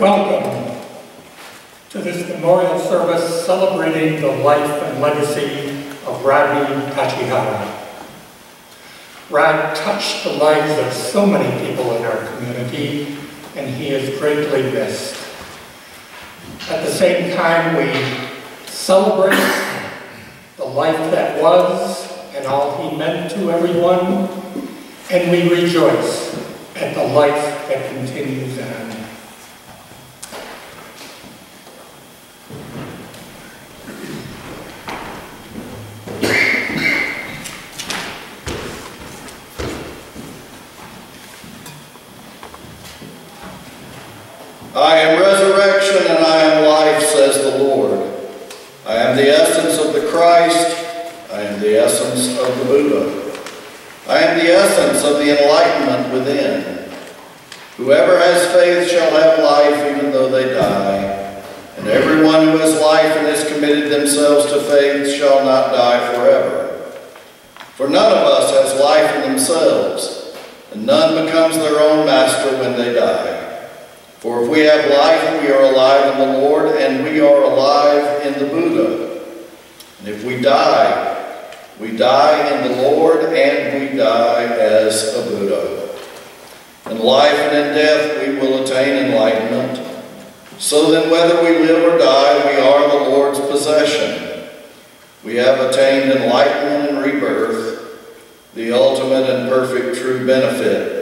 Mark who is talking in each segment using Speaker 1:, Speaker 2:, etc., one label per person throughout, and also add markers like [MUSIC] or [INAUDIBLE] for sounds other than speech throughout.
Speaker 1: Welcome to this memorial service celebrating the life and legacy of Rabbi Tochihara. Rod touched the lives of so many people in our community, and he is greatly missed. At the same time, we celebrate the life that was and all he meant to everyone, and we rejoice at the life that continues on.
Speaker 2: I am resurrection and I am life, says the Lord. I am the essence of the Christ. I am the essence of the Buddha. I am the essence of the enlightenment within. Whoever has faith shall have life even though they die. And everyone who has life and has committed themselves to faith shall not die forever. For none of us has life in themselves, and none becomes their own master when they die. We have life, we are alive in the Lord, and we are alive in the Buddha. And if we die, we die in the Lord, and we die as a Buddha. In life and in death we will attain enlightenment. So then, whether we live or die, we are the Lord's possession. We have attained enlightenment and rebirth, the ultimate and perfect true benefit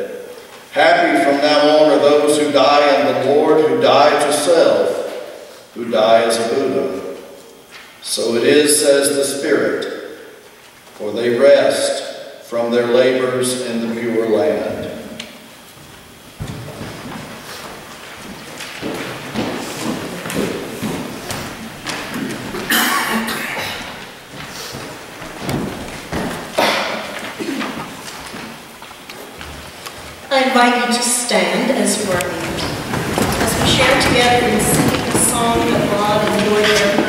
Speaker 2: Happy from now on are those who die in the Lord, who die to self, who die as a Buddha. So it is, says the Spirit, for they rest from their labors in the pure land.
Speaker 3: I invite you to stand as able, as we share together in singing the song that God enjoyed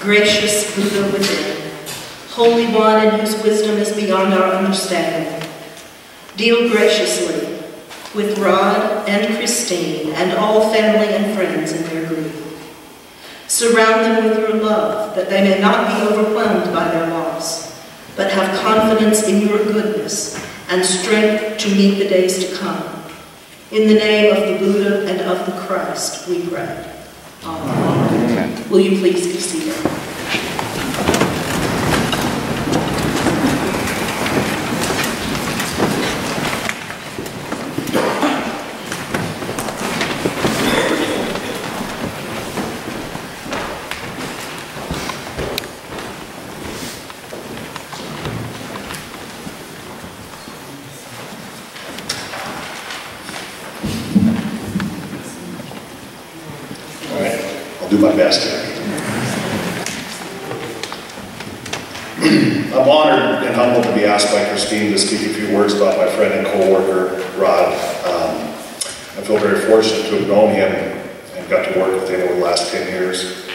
Speaker 4: gracious Buddha within, Holy One in whose wisdom is beyond our understanding, deal graciously with Rod and Christine and all family and friends in their grief. Surround them with your love, that they may not be overwhelmed by their loss, but have confidence in your goodness and strength to meet the days to come. In the name of the Buddha and of the Christ, we pray. Amen. Will you please be seated?
Speaker 5: do my best here. I'm honored and humbled to be asked to speak a few words about my friend and co-worker, Rod. Um, I feel very fortunate to have known him and got to work with him over the last 10 years.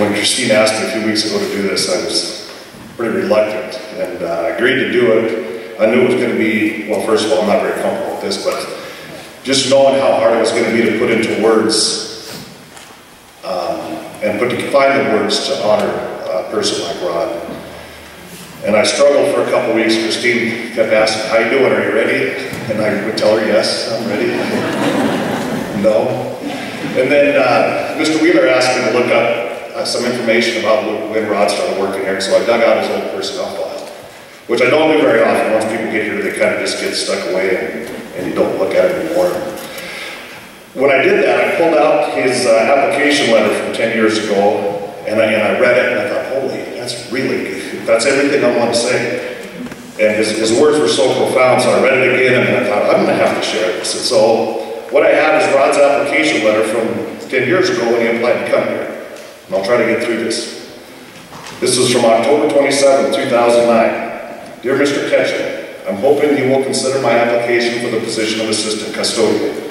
Speaker 5: when Christine asked me a few weeks ago to do this, I was pretty reluctant and uh, agreed to do it. I knew it was going to be, well, first of all, I'm not very comfortable with this, but just knowing how hard it was going to be to put into words and put to find the words to honor a person like Rod. And I struggled for a couple weeks. Christine kept asking, how you doing? Are you ready? And I would tell her, yes, I'm ready. [LAUGHS] no. And then uh, Mr. Wheeler asked me to look up uh, some information about when Rod started working here. So I dug out his old personnel file, which I don't do very often. Once people get here, they kind of just get stuck away and, and you don't look at it anymore. When I did that, I pulled out his uh, application letter from 10 years ago, and I, and I read it, and I thought, holy, that's really, that's everything I want to say. And his, his words were so profound, so I read it again, and I thought, I'm going to have to share this. And so what I have is Rod's application letter from 10 years ago when he applied to come here. And I'll try to get through this. This is from October 27, 2009. Dear Mr. Ketchum, I'm hoping you will consider my application for the position of assistant custodian.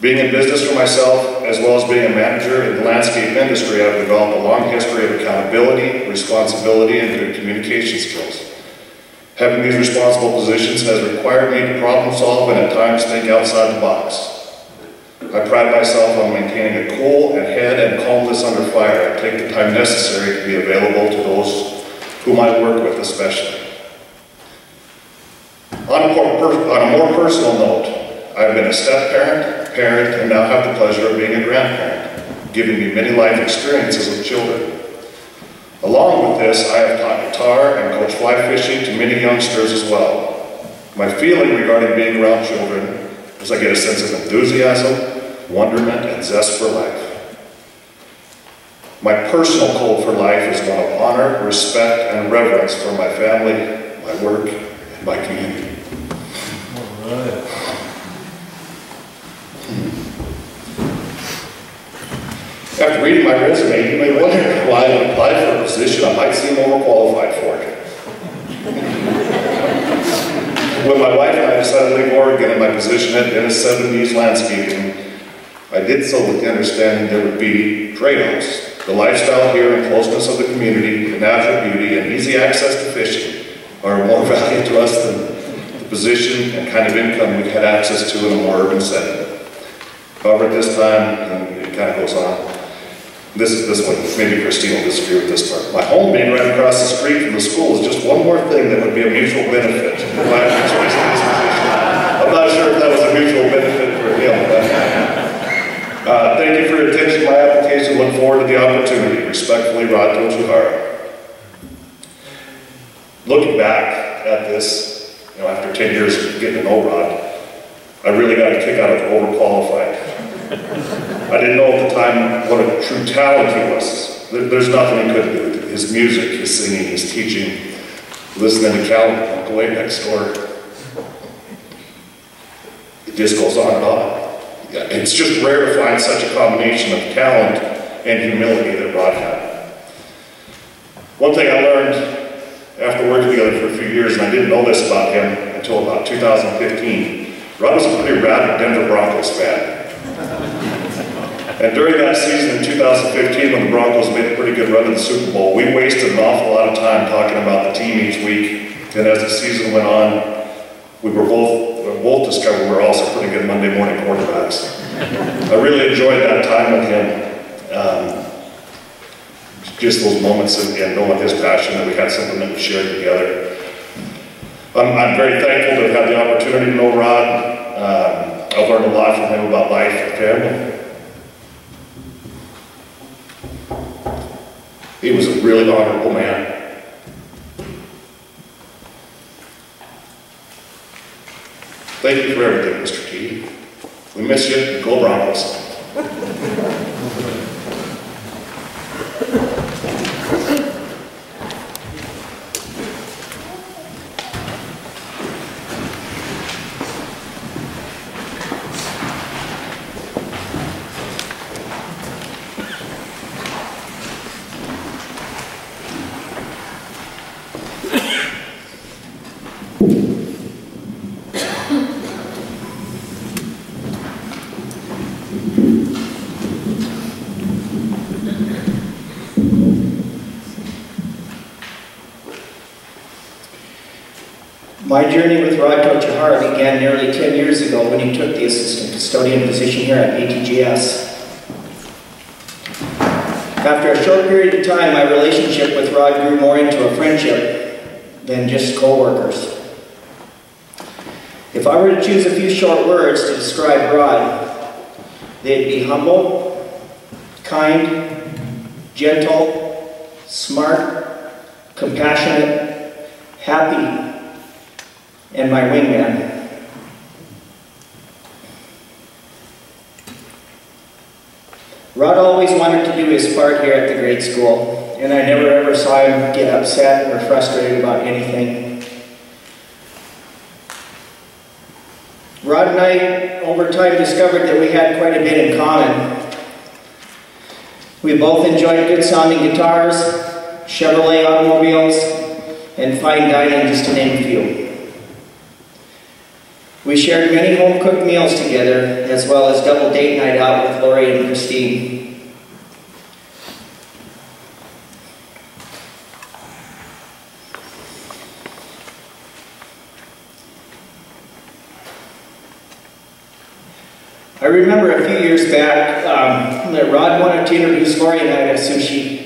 Speaker 5: Being in business for myself, as well as being a manager in the landscape industry, I've developed a long history of accountability, responsibility, and good communication skills. Having these responsible positions has required me to problem solve and at times think outside the box. I pride myself on maintaining a cool and head and calmness under fire and take the time necessary to be available to those whom I work with especially. On a, more personal note, I've been a step-parent, parent, and now have the pleasure of being a grandparent, giving me many life experiences with children. Along with this, I have taught guitar and coached fly fishing to many youngsters as well. My feeling regarding being around children is I get a sense of enthusiasm, wonderment, and zest for life. My personal goal for life is one of honor, respect, and reverence for my family, my work, and my community. All right. After reading my resume, you may wonder why I applied for a position I might seem overqualified for it. when my wife and I decided to leave Oregon and my position at Dennis 70s Landscaping, I did so with the understanding there would be trade-offs. The lifestyle here and closeness of the community, the natural beauty, and easy access to fishing are more [LAUGHS] valuable to us than the position and kind of income we had access to in a more urban setting. However, at this time, and it kind of goes on, this is this one. Maybe Christine will disagree with this part. My home being right across the street from the school is just one more thing that would be a mutual benefit. [LAUGHS] I'm not sure if that was a mutual benefit for him. But, uh, thank you for your attention my application. Look forward to the opportunity. Respectfully, Rod Tochihara. Looking back at this, you know, after 10 years of getting to know Rod, I really got a kick out of overqualified. I didn't know at the time what a true talent he was. There's nothing he couldn't do. His music, his singing, his teaching, listening to Cal Uncle Wade next door. It just goes on and on. It's just rare to find such a combination of talent and humility that Rod had. One thing I learned after working together for a few years, and I didn't know this about him until about 2015, Rod was a pretty rabid Denver Broncos fan. And during that season in 2015, when the Broncos made a pretty good run in the Super Bowl, we wasted an awful lot of time talking about the team each week. And as the season went on, we were both, we both discovered we were also pretty good Monday morning quarterbacks. I really enjoyed that time with him. Um, just those moments and, and knowing his passion that we had something that we shared together. I'm, I'm very thankful to have had the opportunity to know Rod. Um, I've learned a lot from him about life and family. He was a really honorable man. Thank you for everything, Mr. Key. We miss you. Go Broncos. [LAUGHS]
Speaker 6: My journey with Rod Tochihara began nearly 10 took the assistant custodian position here at BTGS. After a short period of time, my relationship with Rod grew more into a friendship than just co-workers. If I were to choose a few short words to describe Rod, they'd be humble, kind, gentle, smart, compassionate, happy, and my wingman. Rod always wanted to do his part here at the grade school, and I never ever saw him get upset or frustrated about anything. Rod and I, over time, discovered that we had quite a bit in common. We both enjoyed good sounding guitars, Chevrolet automobiles, and fine dining, just to name a few. We shared many home-cooked meals together, as well as double date night out with Lori and Christine. I remember a few years back um, that Rod wanted to introduce Lori and I to sushi.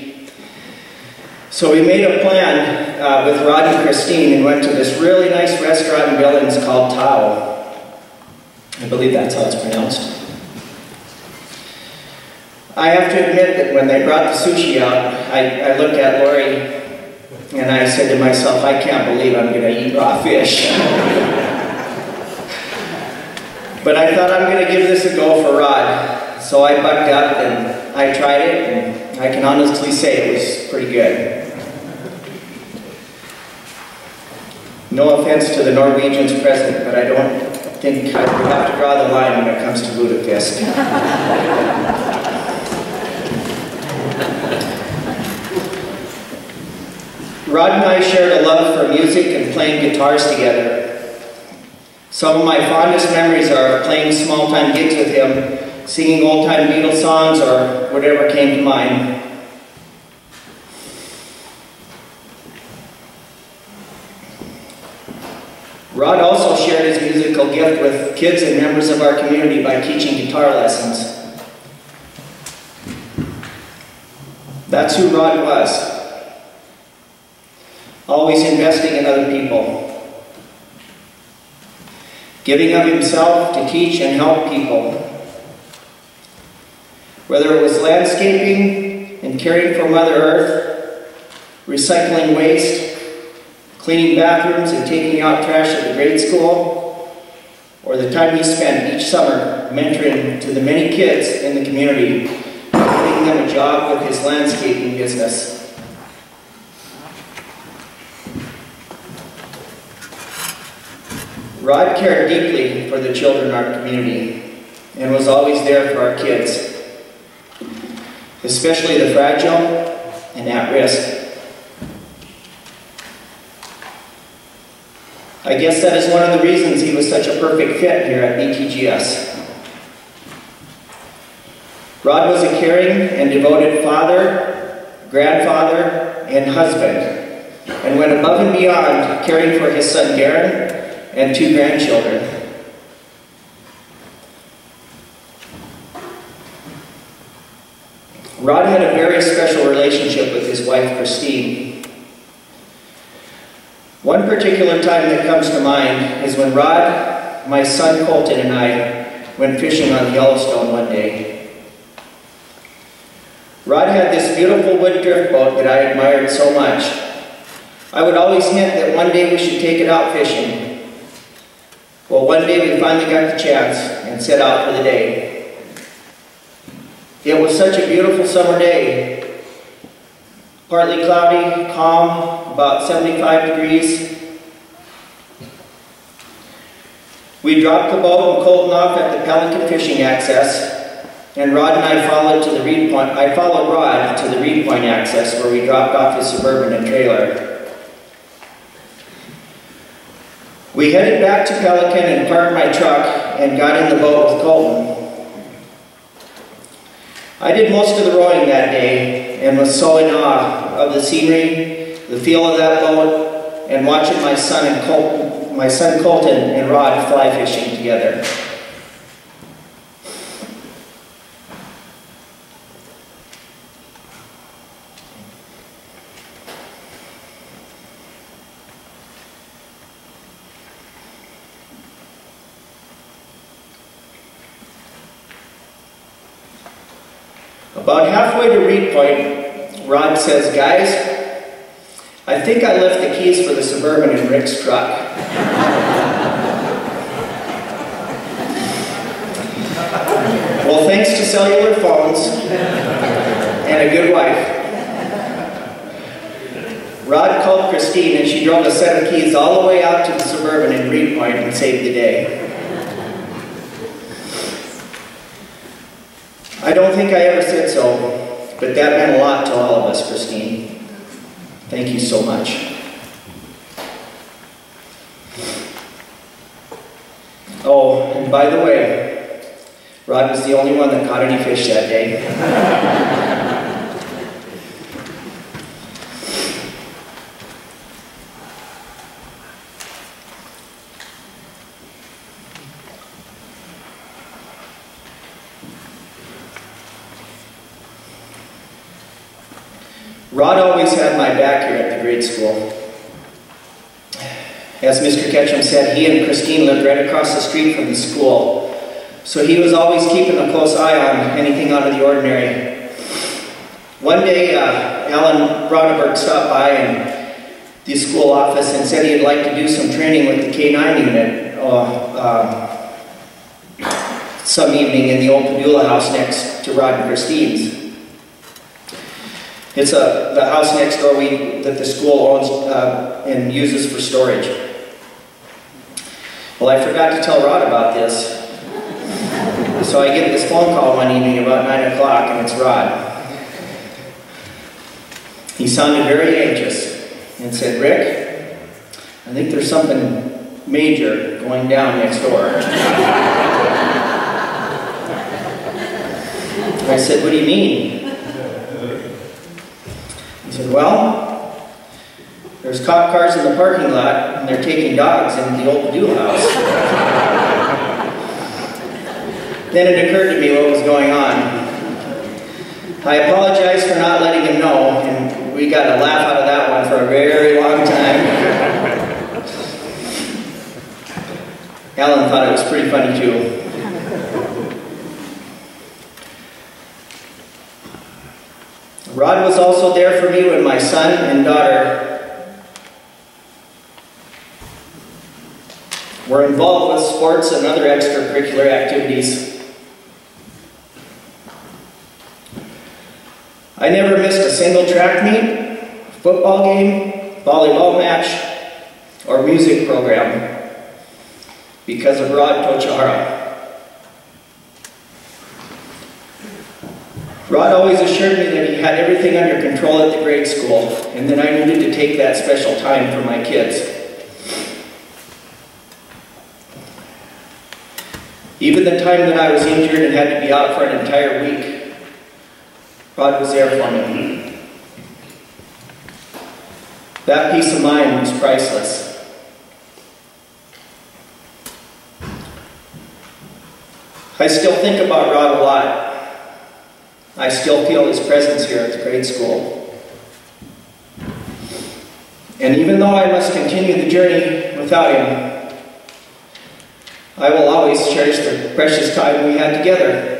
Speaker 6: So we made a plan uh, with Rod and Christine and went to this really nice restaurant in Billings called Tao. I believe that's how it's pronounced. I have to admit that when they brought the sushi out, I, I looked at Lori and I said to myself, I can't believe I'm going to eat raw fish. [LAUGHS] but I thought I'm going to give this a go for Rod. So I bucked up and I tried it and I can honestly say it was pretty good. No offense to the Norwegians present, but I don't think I have to draw the line when it comes to lutefisk. Rod and I shared a love for music and playing guitars together. Some of my fondest memories are of playing small-time gigs with him, singing old-time Beatles songs or whatever came to mind. Rod also shared his musical gift with kids and members of our community by teaching guitar lessons. That's who Rod was. Always investing in other people. Giving of himself to teach and help people. Whether it was landscaping and caring for Mother Earth, recycling waste, cleaning bathrooms and taking out trash at the grade school, or the time he spent each summer mentoring to the many kids in the community, giving them a job with his landscaping business. Rod cared deeply for the children in our community and was always there for our kids, especially the fragile and at risk. I guess that is one of the reasons he was such a perfect fit here at BTGS. Rod was a caring and devoted father, grandfather, and husband, and went above and beyond caring for his son Darren and two grandchildren. Rod had a very special relationship with his wife Christine. One particular time that comes to mind is when Rod, my son Colton, and I went fishing on the Yellowstone one day. Rod had this beautiful wood drift boat that I admired so much. I would always hint that one day we should take it out fishing. Well, one day we finally got the chance and set out for the day. It was such a beautiful summer day. Partly cloudy, calm, about 75 degrees. We dropped the boat and Colton off at the Pelican Fishing Access, and Rod and I followed to the Reed Point. I followed Rod to the Reed Point Access, where we dropped off his suburban and trailer. We headed back to Pelican and parked my truck and got in the boat with Colton. I did most of the rowing that day and was so in awe of the scenery, the feel of that boat, and watching my son and Colton, my son Colton and Rod fly fishing together. About halfway to Reed Point, Rod says, Guys, think I left the keys for the Suburban in Rick's truck. well, thanks to cellular phones and a good wife, Rod called Christine and she drove a set of keys all the way out to the Suburban in Reed Point and saved the day. I don't think I ever said so, but that meant a lot to all of us, Christine. Thank you so much. Oh, and by the way, Rod was the only one that caught any fish that day. [LAUGHS] Rod always had my back here at the grade school. As Mr. Ketchum said, he and Christine lived right across the street from the school, so he was always keeping a close eye on anything out of the ordinary. One day, uh, Alan Rodeberg stopped by in the school office and said he'd like to do some training with the K-9 unit uh, um, some evening in the old Padula house next to Rod and Christine's. It's a, the house next door we, that the school owns uh, and uses for storage. Well, I forgot to tell Rod about this. So I get this phone call one evening about 9 o'clock, and it's Rod. He sounded very anxious and said, Rick, I think there's something major going down next door. I said, what do you mean? Said, well, there's cop cars in the parking lot, and they're taking dogs into the old Padula house. then it occurred to me what was going on. I apologized for not letting him know, and we got a laugh out of that one for a very long time. Alan thought it was pretty funny too. Rod was also there for me when my son and daughter were involved with sports and other extracurricular activities. I never missed a single track meet, football game, volleyball match, or music program because of Rod Tochihara. Rod always assured me that he had everything under control at the grade school and that I needed to take that special time for my kids. Even the time that I was injured and had to be out for an entire week, Rod was there for me. That peace of mind was priceless. I still think about Rod a lot. I still feel his presence here at the grade school. And even though I must continue the journey without him, I will always cherish the precious time we had together.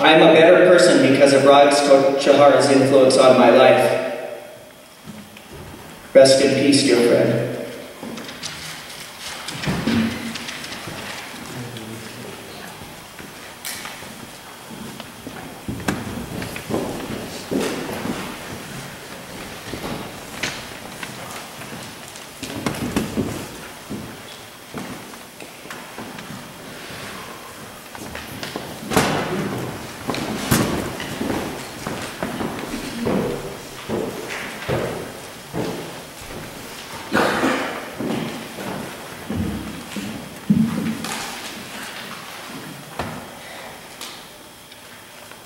Speaker 6: I am a better person because of Rod Chahara's influence on my life. Rest in peace, dear friend.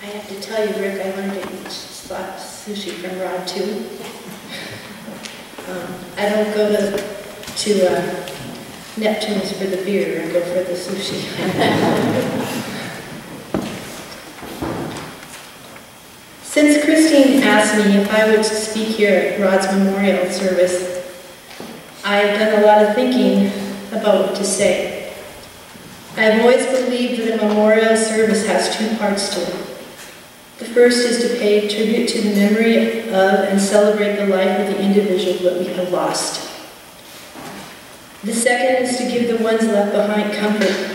Speaker 7: I have to tell you, Rick, I learned to eat slot sushi from Rod too. Um, I don't go to, to uh, For the beer, I go for the sushi. Since Christine asked me if I would speak here at Rod's memorial service, I've done a lot of thinking about what to say. I've always believed that a memorial service has two parts to it. The first is to pay tribute to the memory of and celebrate the life of the individual that we have lost. The second is to give the ones left behind comfort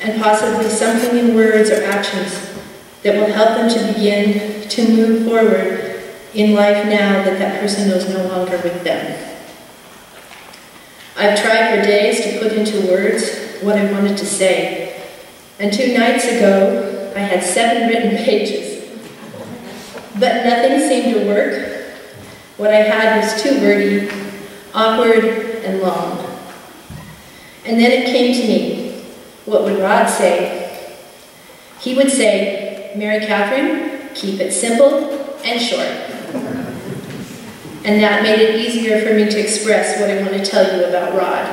Speaker 7: and possibly something in words or actions that will help them to begin to move forward in life now that that person is no longer with them. I've tried for days to put into words what I wanted to say, and two nights ago I had seven written pages. But nothing seemed to work. What I had was too wordy, awkward, and long. And then it came to me. What would Rod say? He would say, Mary Catherine, keep it simple and short. And that made it easier for me to express what I want to tell you about Rod.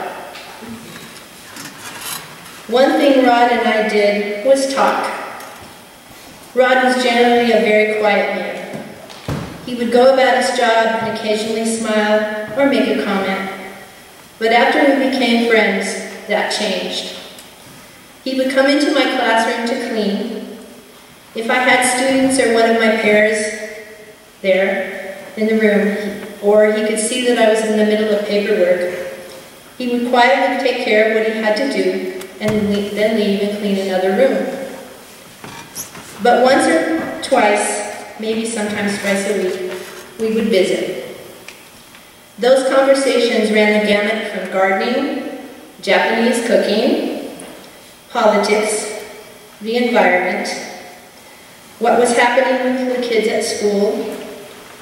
Speaker 7: One thing Rod and I did was talk. Rod was generally a very quiet man. He would go about his job and occasionally smile or make a comment. But after we became friends, that changed. He would come into my classroom to clean. If I had students or one of my peers there in the room, or he could see that I was in the middle of paperwork, he would quietly take care of what he had to do and then leave and clean another room. But once or twice, maybe sometimes twice a week, we would visit. Those conversations ran the gamut from gardening, Japanese cooking, politics, the environment, what was happening with the kids at school,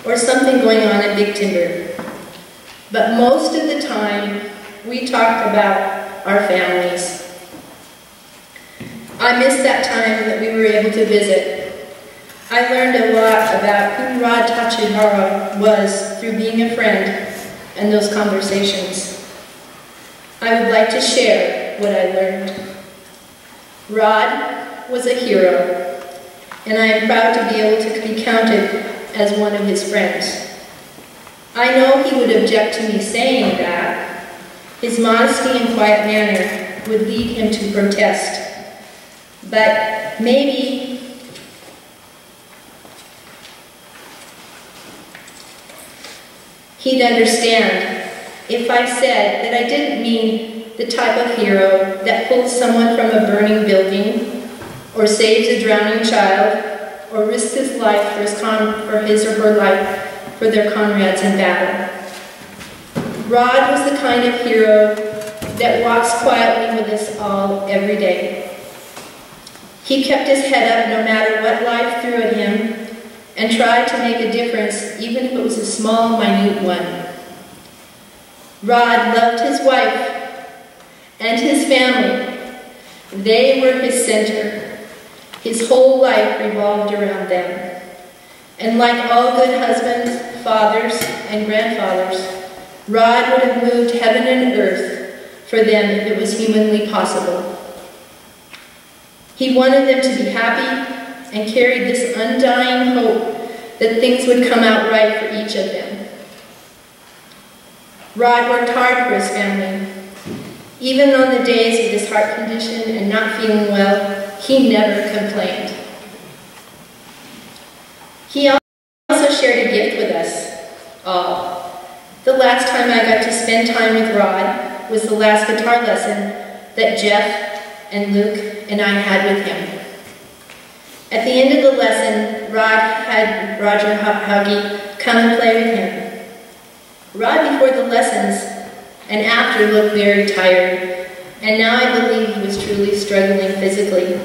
Speaker 7: or something going on at Big Timber. But most of the time, we talked about our families. I missed that time that we were able to visit. I learned a lot about who Rod Tochihara was through being a friend and those conversations. I would like to share what I learned. Rod was a hero, and I am proud to be able to be counted as one of his friends. I know he would object to me saying that. His modesty and quiet manner would lead him to protest. But maybe he'd understand if I said that I didn't mean the type of hero that pulls someone from a burning building or saves a drowning child or risks his life for his, for his or her life for their comrades in battle. Rod was the kind of hero that walks quietly with us all every day. He kept his head up no matter what life threw at him and tried to make a difference even if it was a small, minute one. Rod loved his wife and his family, They were his center. His whole life revolved around them. And like all good husbands, fathers, and grandfathers, Rod would have moved heaven and earth for them if it was humanly possible. He wanted them to be happy and carried this undying hope that things would come out right for each of them. Rod worked hard for his family. Even on the days with his heart condition and not feeling well, he never complained. He also shared a gift with us all. The last time I got to spend time with Rod was the last guitar lesson that Jeff and Luke and I had with him. At the end of the lesson, Rod had Roger Huggy come and play with him. Rod before the lessons and after looked very tired, and now I believe he was truly struggling physically.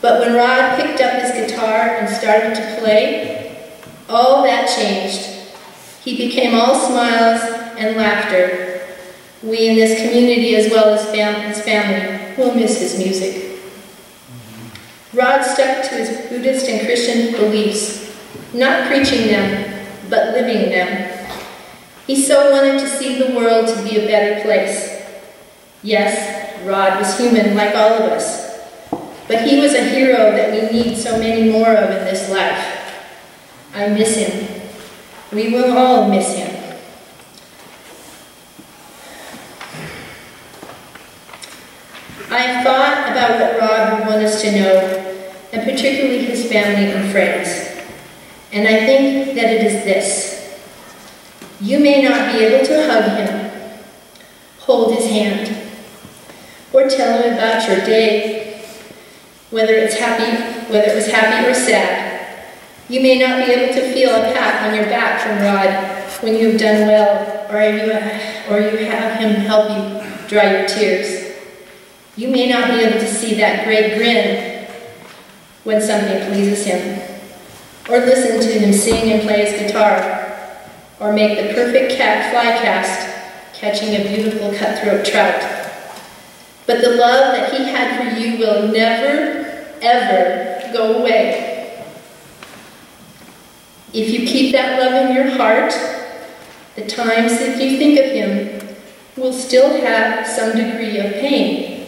Speaker 7: But when Rod picked up his guitar and started to play, all that changed. He became all smiles and laughter. We in this community, as well as fam his family, will miss his music. Rod stuck to his Buddhist and Christian beliefs, not preaching them, but living them. He so wanted to see the world to be a better place. Yes, Rod was human like all of us, but he was a hero that we need so many more of in this life. I miss him. We will all miss him. I have thought about what Rod would want us to know and particularly his family and friends. And I think that it is this. You may not be able to hug him, hold his hand, or tell him about your day, whether it's happy, whether it was happy or sad. You may not be able to feel a pat on your back from Rod when you have done well, or you, or you have him help you dry your tears. You may not be able to see that great grin when something pleases him, or listen to him sing and play his guitar, or make the perfect cat fly cast, catching a beautiful cutthroat trout. But the love that he had for you will never, ever go away. If you keep that love in your heart, the times that you think of him will still have some degree of pain.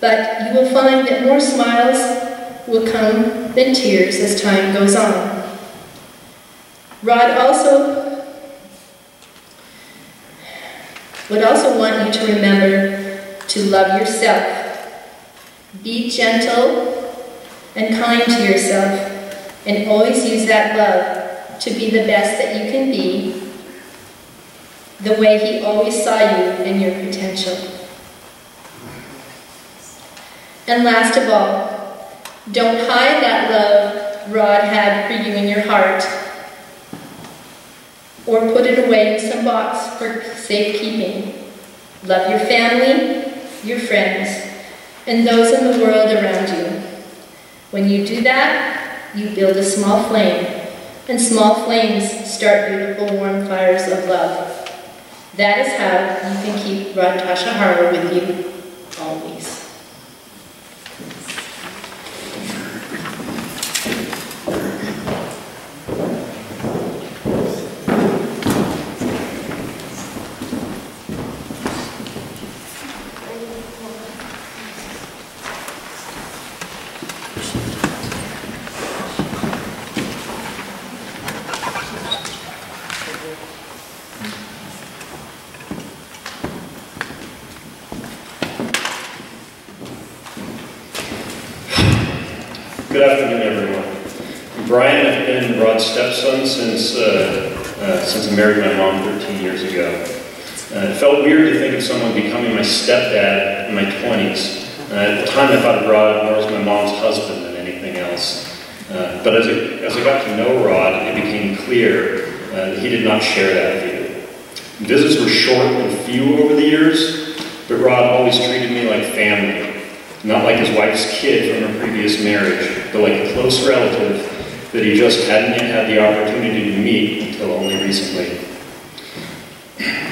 Speaker 7: But you will find that more smiles will come than tears as time goes on. Rod also would also want you to remember to love yourself. Be gentle and kind to yourself and always use that love to be the best that you can be the way he always saw you and your potential. And last of all, don't hide that love Rod had for you in your heart, or put it away in some box for safekeeping. Love your family, your friends, and those in the world around you. When you do that, you build a small flame, and small flames start beautiful warm fires of love. That is how you can keep Rod Tochihara with you always.
Speaker 8: Good afternoon, everyone. Brian, I've been Rod's stepson since, uh, uh, since I married my mom 13 years ago. Uh, it felt weird to think of someone becoming my stepdad in my 20s. Uh, at the time, I thought of Rod more as my mom's husband than anything else. Uh, but as I, as I got to know Rod, it became clear share that view. Visits were short and few over the years, but Rod always treated me like family not like his wife's kid from a previous marriage, but like a close relative that he just hadn't yet had the opportunity to meet until only recently.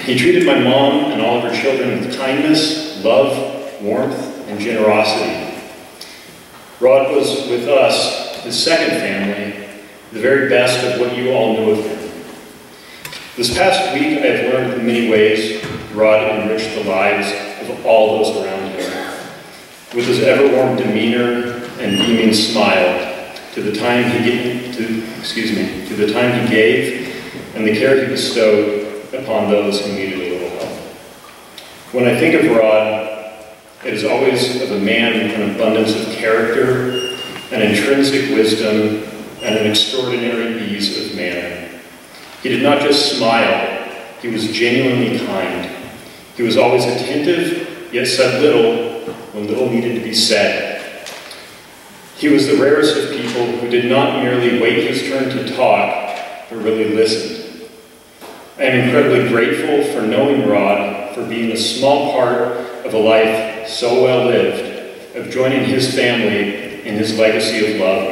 Speaker 8: He treated my mom and all of her children with kindness, love, warmth, and generosity. Rod was with us, his second family, the very best of what you all knew of him. This past week, I have learned in many ways Rod enriched the lives of all those around him. With his ever-warm demeanor and beaming smile, to the time he gave, to, excuse me, to the time he gave and the care he bestowed upon those who needed a little help. When I think of Rod, it is always of a man with an abundance of character, an intrinsic wisdom, and an extraordinary ease of manner. He did not just smile, he was genuinely kind. He was always attentive, yet said little when little needed to be said. He was the rarest of people who did not merely wait his turn to talk, but really listened. I am incredibly grateful for knowing Rod, for being a small part of a life so well lived, of joining his family in his legacy of love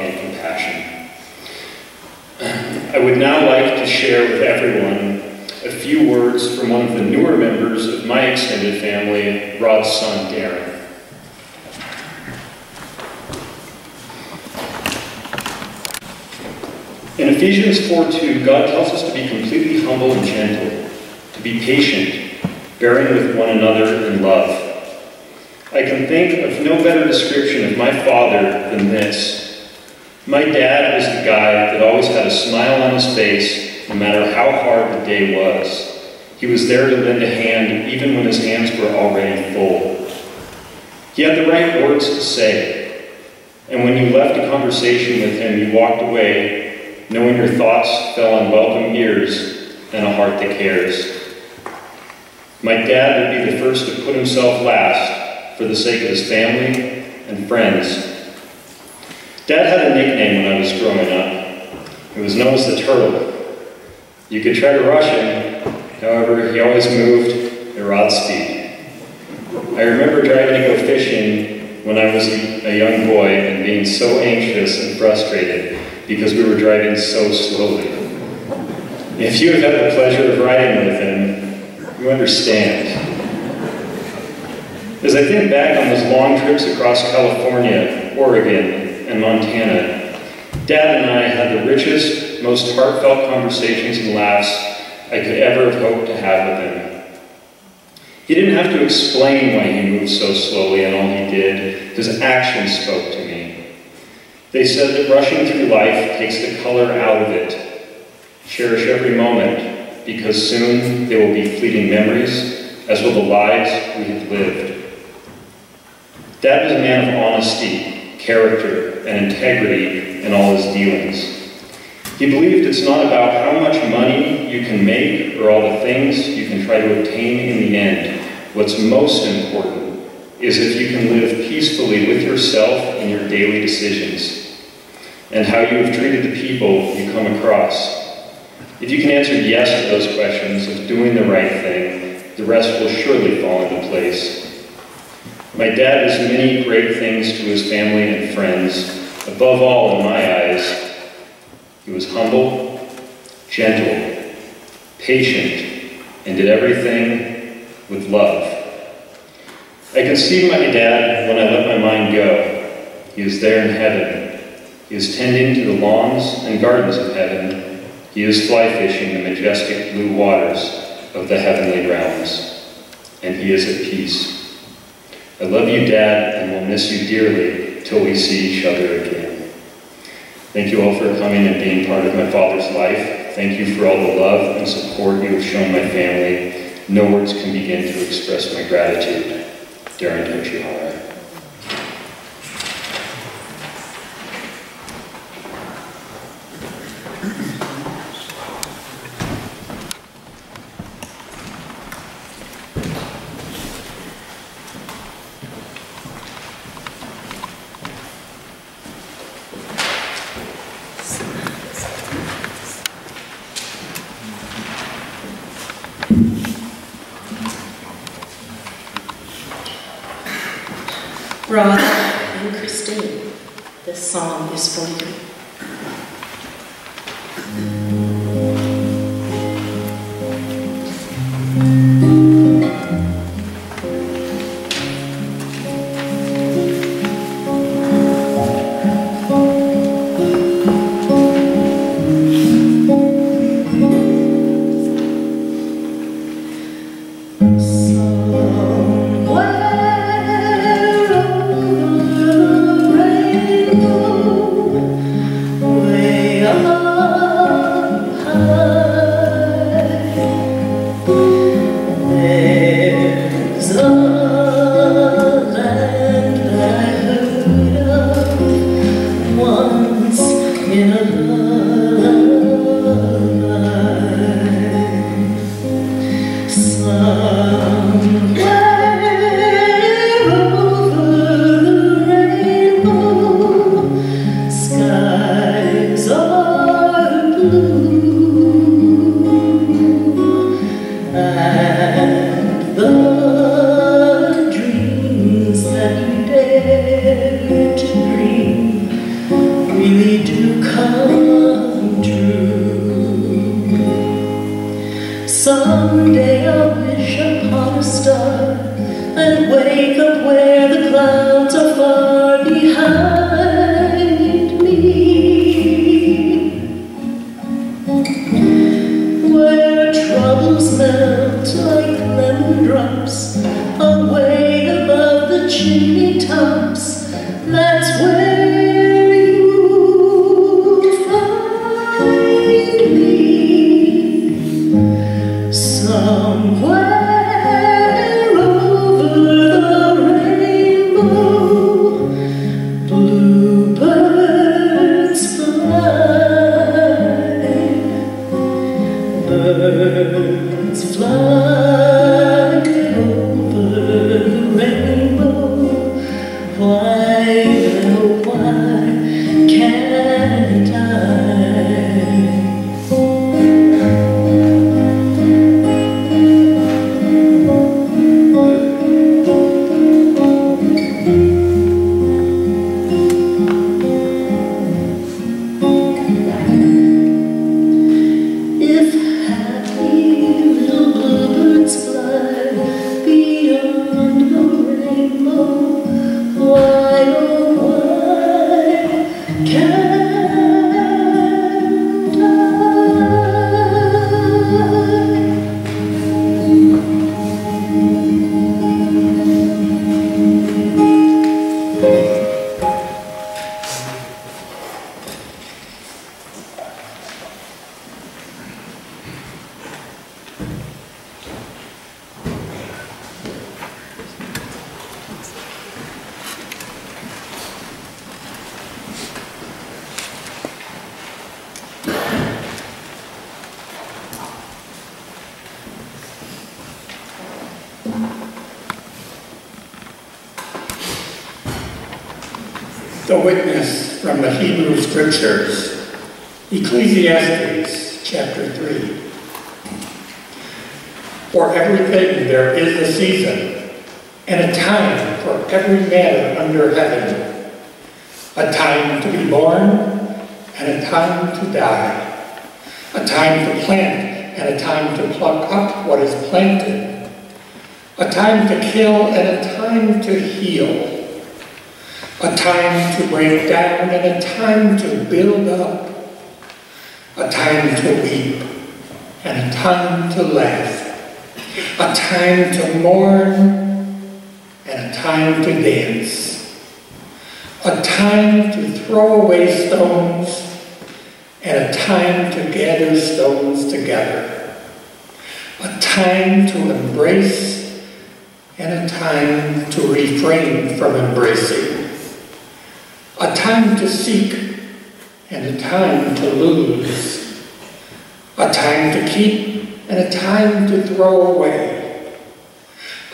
Speaker 8: would now like to share with everyone a few words from one of the newer members of my extended family, Rod's son, Darren. In Ephesians 4:2, God tells us to be completely humble and gentle, to be patient, bearing with one another in love. I can think of no better description of my father than this. My dad was the guy that always had a smile on his face, no matter how hard the day was. He was there to lend a hand even when his hands were already full. He had the right words to say, and when you left a conversation with him, you walked away knowing your thoughts fell on welcome ears and a heart that cares. My dad would be the first to put himself last for the sake of his family and friends. Dad had a nickname when I was growing up. It was known as the turtle. You could try to rush him, however, he always moved at rod speed. I remember driving to go fishing when I was a young boy and being so anxious and frustrated because we were driving so slowly. If you have had the pleasure of riding with him, you understand. As I think back on those long trips across California, Oregon, and Montana, Dad and I had the richest, most heartfelt conversations and laughs I could ever have hoped to have with him. He didn't have to explain why he moved so slowly and all he did. His actions spoke to me. They said that rushing through life takes the color out of it. Cherish every moment, because soon they will be fleeting memories, as will the lives we have lived. Dad was a man of honesty, character, and integrity in all his dealings. He believed it's not about how much money you can make or all the things you can try to obtain in the end. What's most important is if you can live peacefully with yourself in your daily decisions and how you have treated the people you come across. If you can answer yes to those questions of doing the right thing, the rest will surely fall into place. My dad was many great things to his family and friends. Above all, in my eyes, he was humble, gentle, patient, and did everything with love. I can see my dad when I let my mind go. He is there in heaven, he is tending to the lawns and gardens of heaven. He is fly fishing the majestic blue waters of the heavenly realms. And he is at peace. I love you, Dad, and will miss you dearly till we see each other again. Thank you all for coming and being part of my father's life. Thank you for all the love and support you have shown my family. No words can begin to express my gratitude. Darren Tochihara.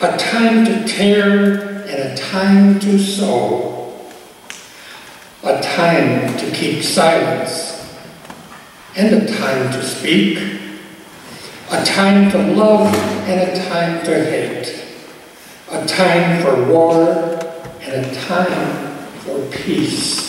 Speaker 1: a
Speaker 5: time to tear and a time to sow, a time to keep silence and a time to speak, a time to love and a time to hate, a time for war and a time for peace.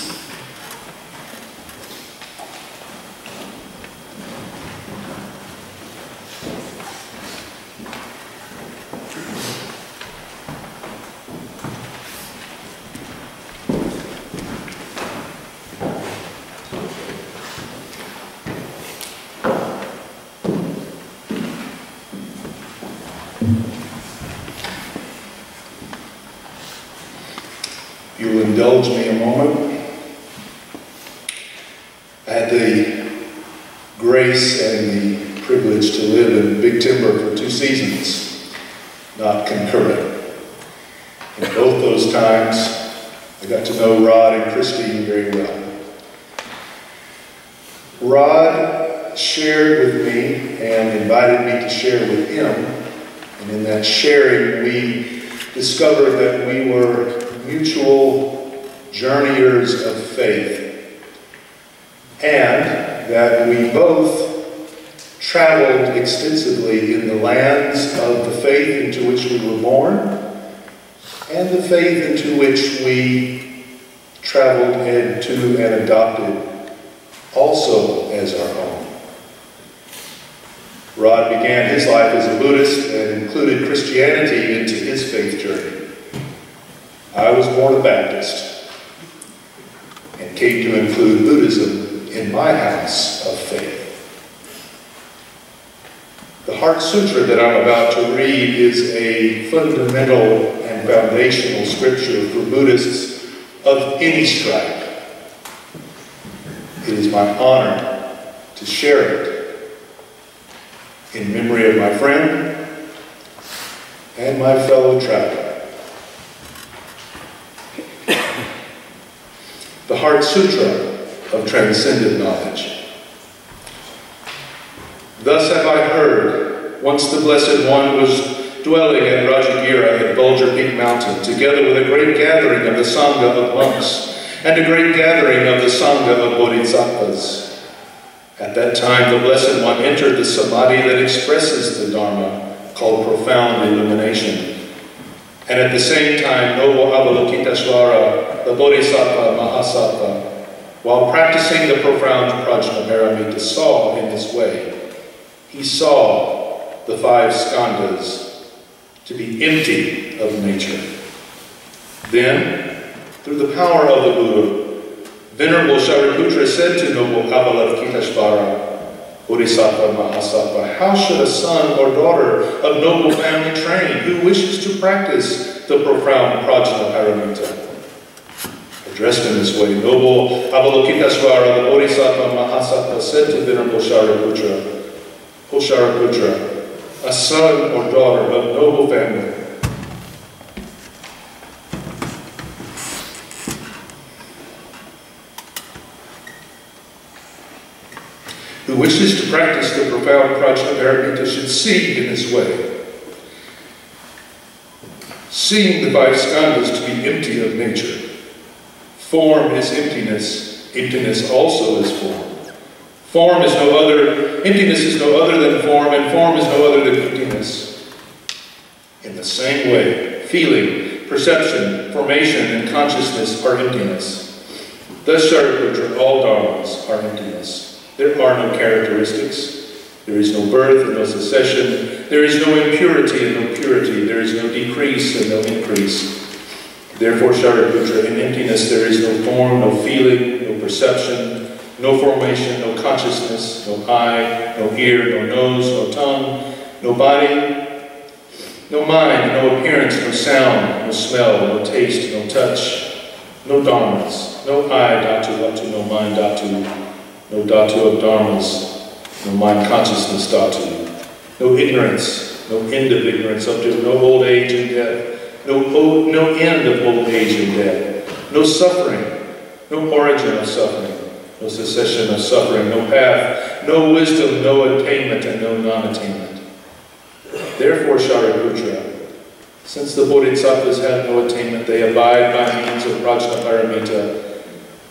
Speaker 5: While practicing the profound Prajnaparamita, saw in this way he saw the five skandhas to be empty of nature. Then, through the power of the Buddha, Venerable Shariputra said to noble Avalokiteshvara, Bodhisattva Mahasattva, how should a son or daughter of noble family train who wishes to practice the profound Prajnaparamita? Addressed in this way, noble Avalokiteshvara, the Bodhisattva Mahasattva, said to Venerable Shariputra, Shariputra, a son or daughter of noble family. Who wishes to practice the profound Prajnaparamita should see in this way. Seeing the five skandhas to be empty of nature. Form is emptiness, emptiness also is form. Form is no other, emptiness is no other than form, and form is no other than emptiness. In the same way, feeling, perception, formation, and consciousness are emptiness. Thus, Shariputra, all dharmas are emptiness. There are no characteristics. There is no birth and no cessation. There is no impurity and no purity. There is no decrease and no increase. Therefore, Shariputra, in emptiness there is no form, no feeling, no perception, no formation, no consciousness, no eye, no ear, no nose, no tongue, no body, no mind, no appearance, no sound, no smell, no taste, no touch, no dharmas, no eye, dhatu, dhatu, no mind, dhatu, no dhatu of dharmas, no mind consciousness, dhatu, no ignorance, no end of ignorance, up to no old age and death, no, no end of old age and death, no suffering, no origin of suffering, no cessation of suffering, no path, no wisdom, no attainment, and no non-attainment. Therefore, Shariputra, since the Bodhisattvas have no attainment, they abide by means of Prajnaparamita.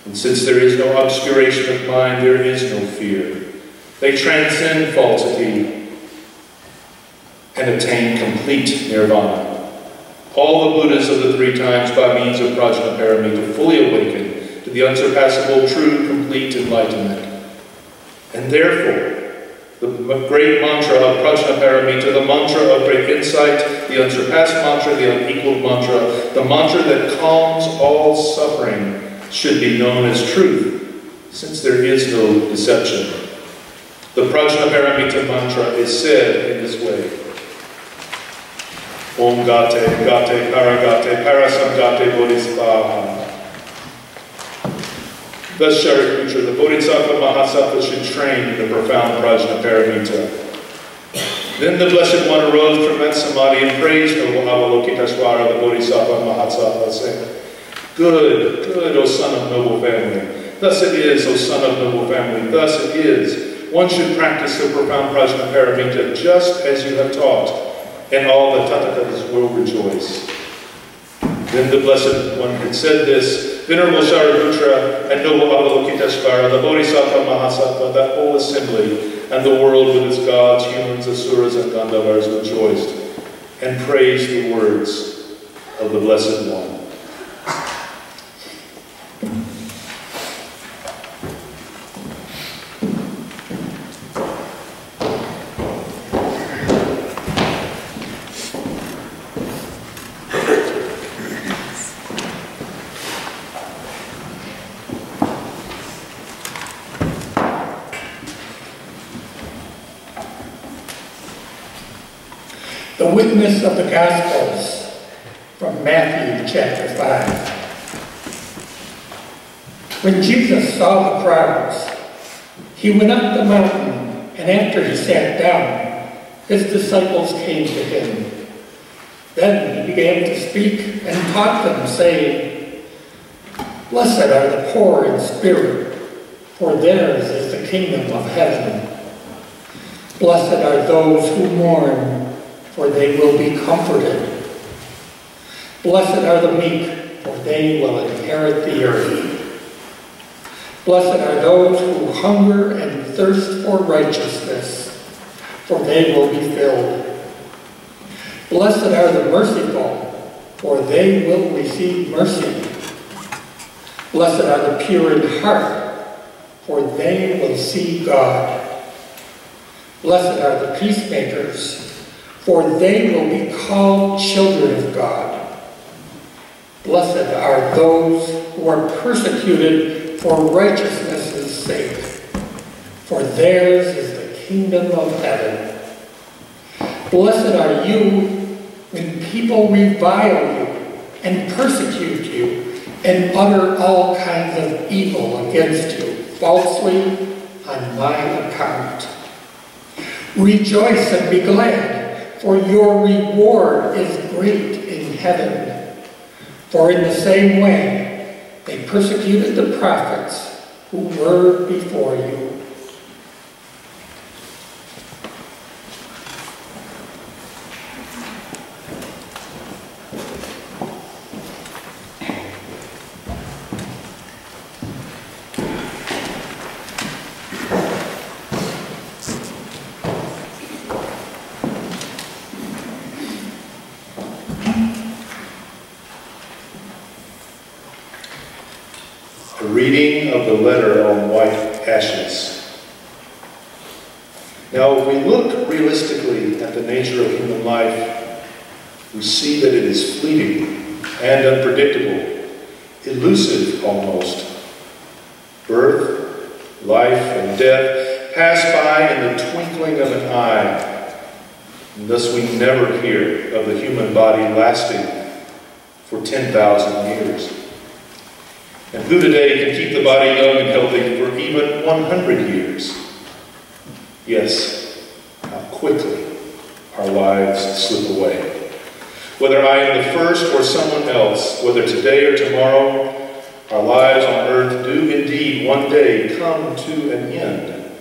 Speaker 5: And since there is no obscuration of mind, there is no fear. They transcend falsity and attain complete nirvana. All the Buddhas of the three times by means of Prajnaparamita fully awaken to the unsurpassable, true, complete enlightenment. And therefore, the great mantra of Prajnaparamita, the mantra of great insight, the unsurpassed mantra, the unequaled mantra, the mantra that calms all suffering, should be known as truth, since there is no deception. The Prajnaparamita mantra is said in this way. Om Gate, Gate, Paragate, Parasamgate Bodhi svaha. Thus Shariputra, the Bodhisattva Mahasattva should train in the profound Prajnaparamita. Then the Blessed One arose from that samadhi and praised noble Avalokiteshvara, the Bodhisattva Mahasattva, saying, Good, good, O son of noble family. Thus it is, O son of noble family, thus it is. One should practice the profound Prajnaparamita just as you have taught, and all the Tathagatas will rejoice. Then the Blessed One had said this, Venerable Shariputra and noble Avalokiteshvara, the Bodhisattva Mahasattva, that whole assembly, and the world with its gods, humans, asuras, and gandharvas rejoiced and praised the words of the Blessed One.
Speaker 1: The of the Gospels from Matthew chapter 5. When Jesus saw the crowds, he went up the mountain, and after he sat down, his disciples came to him. Then he began to speak and taught them, saying, Blessed are the poor in spirit, for theirs is the kingdom of heaven. Blessed are those who mourn, for they will be comforted. Blessed are the meek, for they will inherit the earth. Blessed are those who hunger and thirst for righteousness, for they will be filled. Blessed are the merciful, for they will receive mercy. Blessed are the pure in heart, for they will see God. Blessed are the peacemakers, for they will be called children of God. Blessed are those who are persecuted for righteousness' sake, for theirs is the kingdom of heaven. Blessed are you when people revile you and persecute you and utter all kinds of evil against you falsely on my account. Rejoice and be glad, for your reward is great in heaven. For in the same way they persecuted the prophets who were before you.
Speaker 5: A reading of the letter on white ashes. Now, if we look realistically at the nature of human life, we see that it is fleeting and unpredictable, elusive almost. Birth, life, and death pass by in the twinkling of an eye, and thus we never hear of the human body lasting for 10,000 years. And who today can keep the body young and healthy for even 100 years? Yes, how quickly our lives slip away. Whether I am the first or someone else, whether today or tomorrow, our lives on earth do indeed one day come to an end.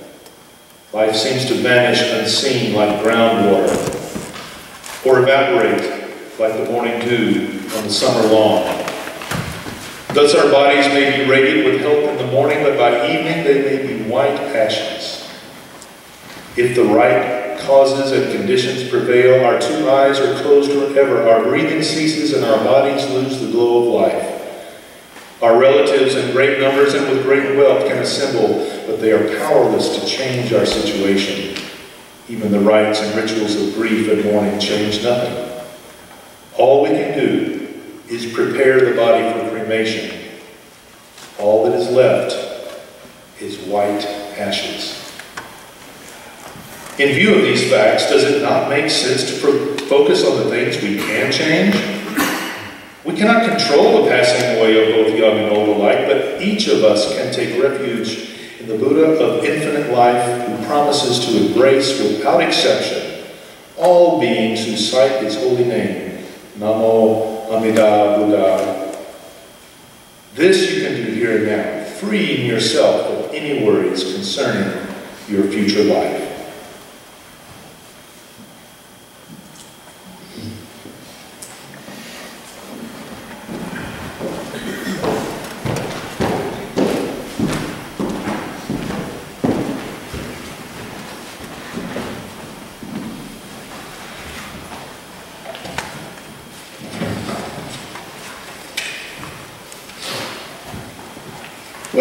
Speaker 5: Life seems to vanish unseen like groundwater, or evaporate like the morning dew on the summer lawn. Thus our bodies may be radiant with health in the morning, but by evening they may be white ashes. If the right causes and conditions prevail, our two eyes are closed forever, our breathing ceases, and our bodies lose the glow of life. Our relatives in great numbers and with great wealth can assemble, but they are powerless to change our situation. Even the rites and rituals of grief and mourning change nothing. All we can do is prepare the body for cremation. All that is left is white ashes. In view of these facts, does it not make sense to focus on the things we can change? We cannot control the passing away of both young and old alike, but each of us can take refuge in the Buddha of infinite life who promises to embrace without exception all beings who cite his holy name. Namo Amida Buddha. This you can do here and now, freeing yourself of any worries concerning your future life.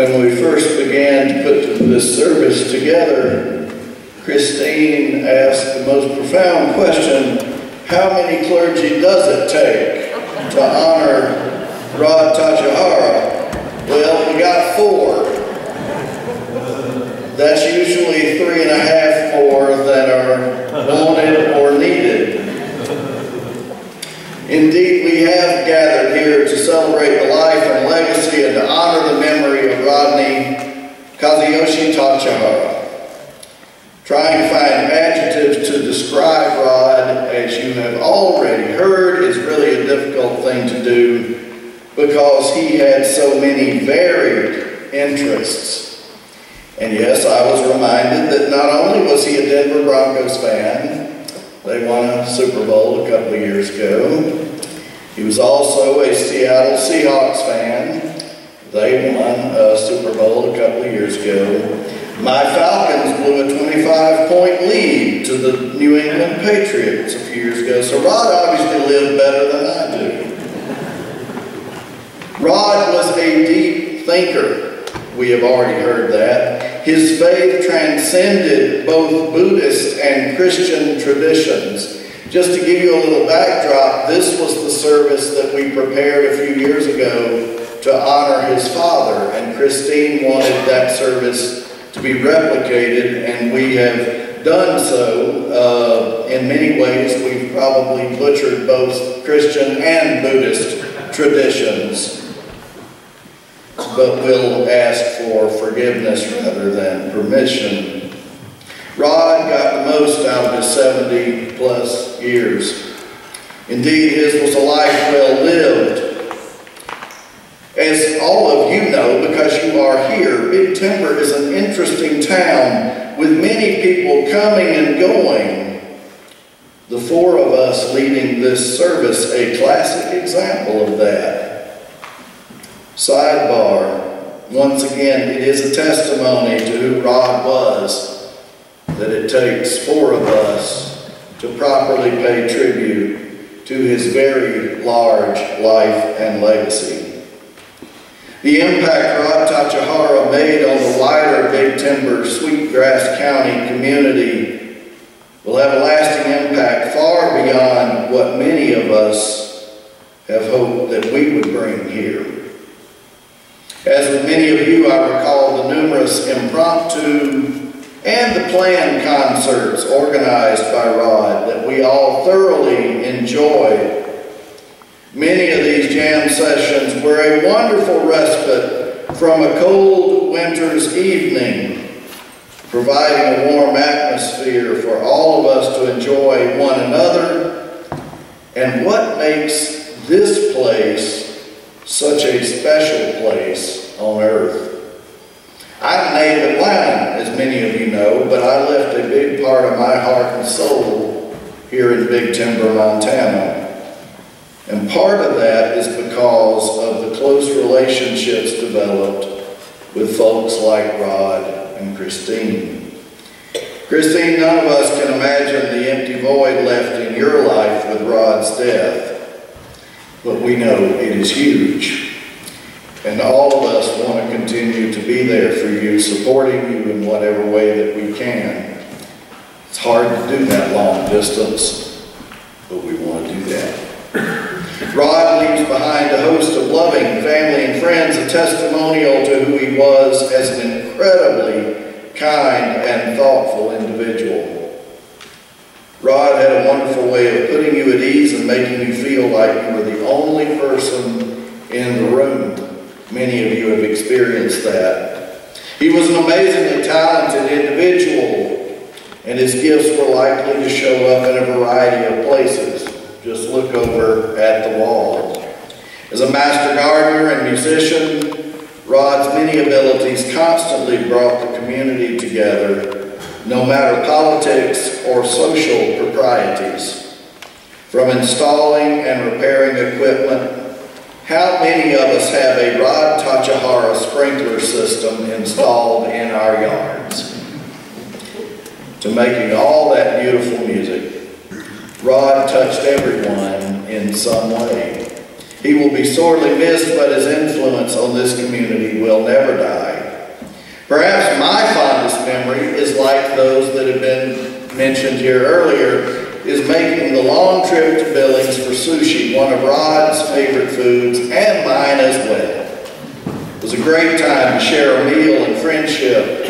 Speaker 2: When we first began to put this service together, Christine asked the most profound question, how many clergy does it take to honor Rod Tochihara? Well, we got four. That's usually three and a half more than are wanted or needed. Indeed, we have gathered here to celebrate the life and legacy and to honor the Rodney Kazuyoshi Tochihara. Trying to find adjectives to describe Rod, as you have already heard, is really a difficult thing to do because he had so many varied interests. And yes, I was reminded that not only was he a Denver Broncos fan, they won a Super Bowl a couple of years ago, he was also a Seattle Seahawks fan. They won a Super Bowl a couple of years ago. My Falcons blew a 25-point lead to the New England Patriots a few years ago, so Rod obviously lived better than I do. Rod was a deep thinker. We have already heard that. His faith transcended both Buddhist and Christian traditions. Just to give you a little backdrop, this was the service that we prepared a few years ago to honor his father, and Christine wanted that service to be replicated, and we have done so. Uh, in many ways, we've probably butchered both Christian and Buddhist traditions, but we'll ask for forgiveness rather than permission. Rod got the most out of his 70 plus years. Indeed, his was a life well lived. As all of you know, because you are here, Big Timber is an interesting town with many people coming and going. The four of us leading this service, a classic example of that. Sidebar, once again, it is a testimony to who Rod was that it takes four of us to properly pay tribute to his very large life and legacy. The impact Rod Tochihara made on the wider Big Timber, Sweetgrass County community will have a lasting impact far beyond what many of us have hoped that we would bring here. As with many of you, I recall the numerous impromptu and the planned concerts organized by Rod that we all thoroughly enjoyed Many of these jam sessions were a wonderful respite from a cold winter's evening, providing a warm atmosphere for all of us to enjoy one another. And what makes this place such a special place on earth? I'm native Atlantan, as many of you know, but I left a big part of my heart and soul here in Big Timber, Montana. And part of that is because of the close relationships developed with folks like Rod and Christine. Christine, none of us can imagine the empty void left in your life with Rod's death, but we know it is huge. And all of us want to continue to be there for you, supporting you in whatever way that we can. It's hard to do that long distance, but we want to do that. Rod leaves behind a host of loving family and friends, a testimonial to who he was as an incredibly kind and thoughtful individual. Rod had a wonderful way of putting you at ease and making you feel like you were the only person in the room. Many of you have experienced that. He was an amazingly talented individual, and his gifts were likely to show up in a variety of places. Just look over at the wall. As a master gardener and musician, Rod's many abilities constantly brought the community together, no matter politics or social proprieties. From installing and repairing equipment, how many of us have a Rod Tochihara sprinkler system installed in our yards? To making all that beautiful music. Rod touched everyone in some way. He will be sorely missed, but his influence on this community will never die. Perhaps my fondest memory is like those that have been mentioned here earlier, is making the long trip to Billings for sushi, one of Rod's favorite foods, and mine as well. It was a great time to share a meal and friendship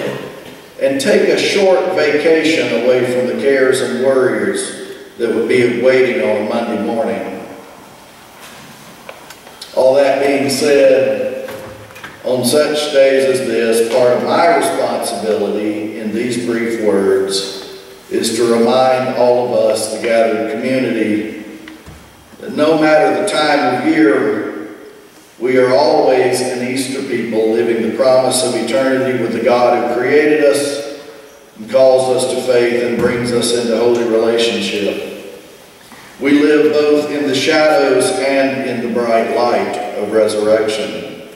Speaker 2: and take a short vacation away from the cares and worries that would be waiting on Monday morning. All that being said, on such days as this, part of my responsibility in these brief words is to remind all of us, the gathered community, that no matter the time of year, we are always an Easter people living the promise of eternity with the God who created us and calls us to faith and brings us into holy relationship. We live both in the shadows and in the bright light of resurrection.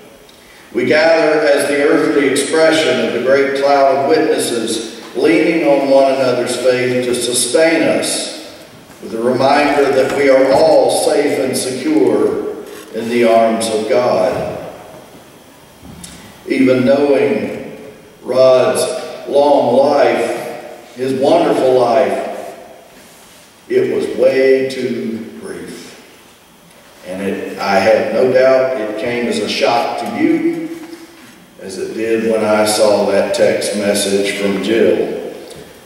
Speaker 2: We gather as the earthly expression of the great cloud of witnesses, leaning on one another's faith to sustain us, with a reminder that we are all safe and secure in the arms of God. Even knowing Rod's long life, his wonderful life, it was way too brief. And it, I have no doubt it came as a shock to you as it did when I saw that text message from Jill.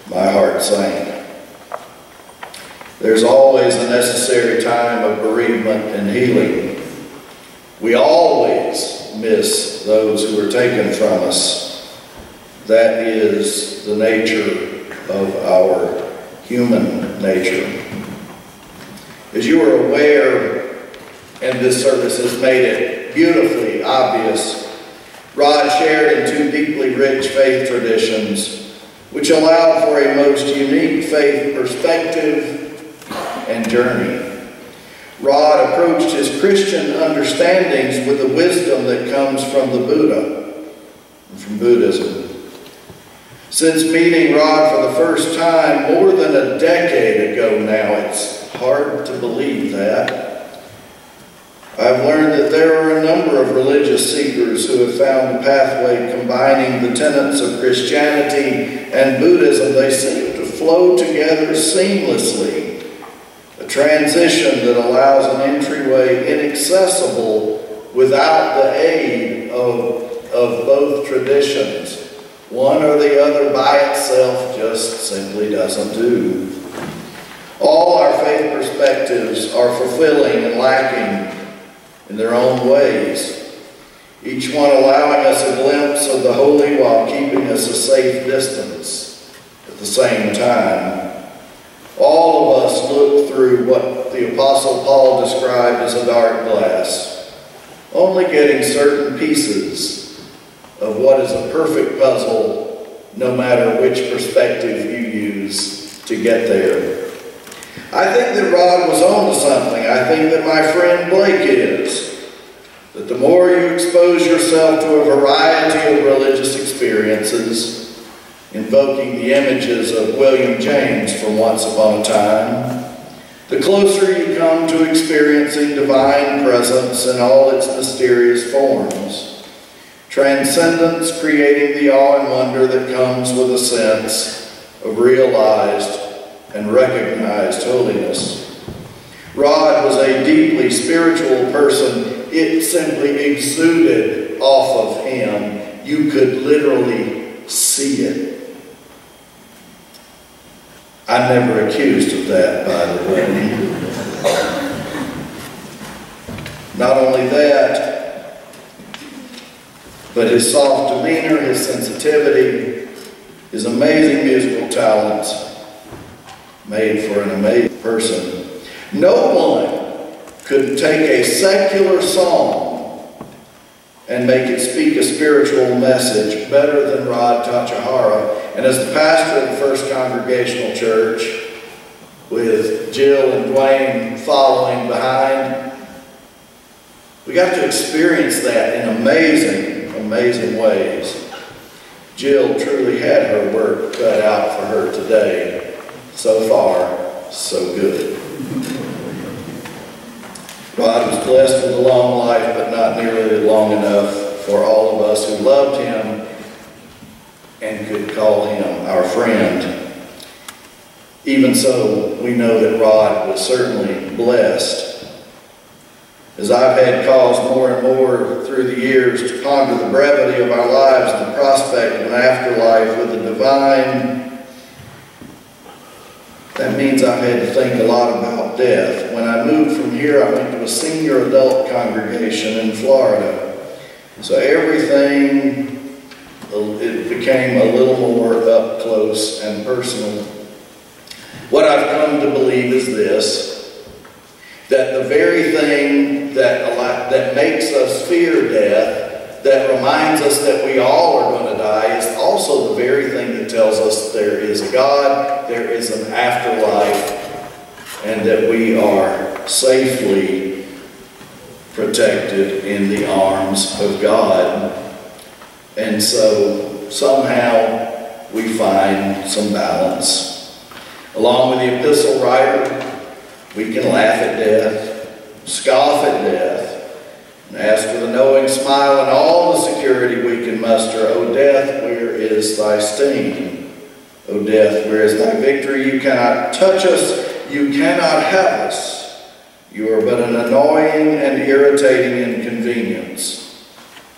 Speaker 2: My heart sank. There's always a necessary time of bereavement and healing. We always miss those who are taken from us. That is the nature of our human nature. As you are aware, and this service has made it beautifully obvious, Rod shared in two deeply rich faith traditions, which allowed for a most unique faith perspective and journey. Rod approached his Christian understandings with the wisdom that comes from the Buddha and from Buddhism. Since meeting Rod for the first time more than a decade ago now, it's hard to believe that. I've learned that there are a number of religious seekers who have found a pathway combining the tenets of Christianity and Buddhism. They seem to flow together seamlessly. A transition that allows an entryway inaccessible without the aid of, of both traditions. One or the other by itself just simply doesn't do. All our faith perspectives are fulfilling and lacking in their own ways, each one allowing us a glimpse of the holy while keeping us a safe distance at the same time. All of us look through what the Apostle Paul described as a dark glass, only getting certain pieces of what is a perfect puzzle, no matter which perspective you use to get there. I think that Rod was on to something. I think that my friend Blake is. That the more you expose yourself to a variety of religious experiences, invoking the images of William James from Once Upon a Time, the closer you come to experiencing divine presence in all its mysterious forms. Transcendence creating the awe and wonder that comes with a sense of realized and recognized holiness. Rod was a deeply spiritual person. It simply exuded off of him. You could literally see it. I'm never accused of that, by the way. [LAUGHS] Not only that, but his soft demeanor, his sensitivity, his amazing musical talents made for an amazing person. No one could take a secular song and make it speak a spiritual message better than Rod Tochihara. And as the pastor of the First Congregational Church, with Jill and Dwayne following behind, we got to experience that in amazing amazing ways. Jill truly had her work cut out for her today. So far, so good. Rod was blessed with a long life, but not nearly long enough for all of us who loved him and could call him our friend. Even so, we know that Rod was certainly blessed as I've had cause more and more through the years to ponder the brevity of our lives and the prospect of an afterlife with the divine, that means I've had to think a lot about death. When I moved from here, I went to a senior adult congregation in Florida. So everything, it became a little more up close and personal. What I've come to believe is this, that the very thing that, that makes us fear death, that reminds us that we all are going to die, is also the very thing that tells us there is a God, there is an afterlife, and that we are safely protected in the arms of God. And so somehow we find some balance. Along with the epistle writer, we can laugh at death, scoff at death, and ask with a knowing smile and all the security we can muster, O death, where is thy sting? O death, where is thy victory? You cannot touch us, you cannot have us. You are but an annoying and irritating inconvenience.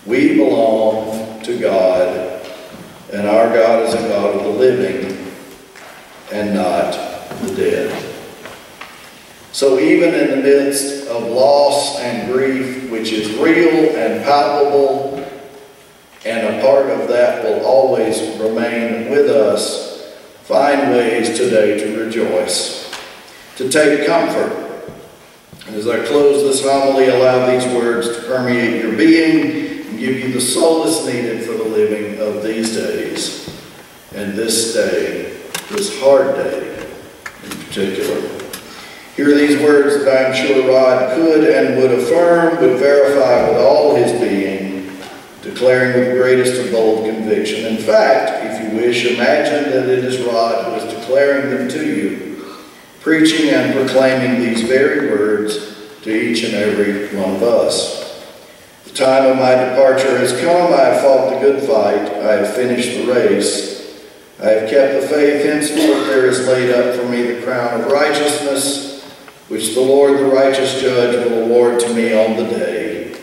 Speaker 2: We belong to God, and our God is a God of the living and not the dead. So even in the midst of loss and grief, which is real and palpable, and a part of that will always remain with us, find ways today to rejoice, to take comfort. And as I close this homily, allow these words to permeate your being and give you the solace needed for the living of these days and this day this hard day in particular. Hear these words that I am sure Rod could and would affirm, would verify with all his being, declaring with the greatest of bold conviction. In fact, if you wish, imagine that it is Rod who is declaring them to you, preaching and proclaiming these very words to each and every one of us. The time of my departure has come. I have fought the good fight. I have finished the race. I have kept the faith, henceforth there is laid up for me the crown of righteousness, which the Lord, the righteous judge, will award to me on the day.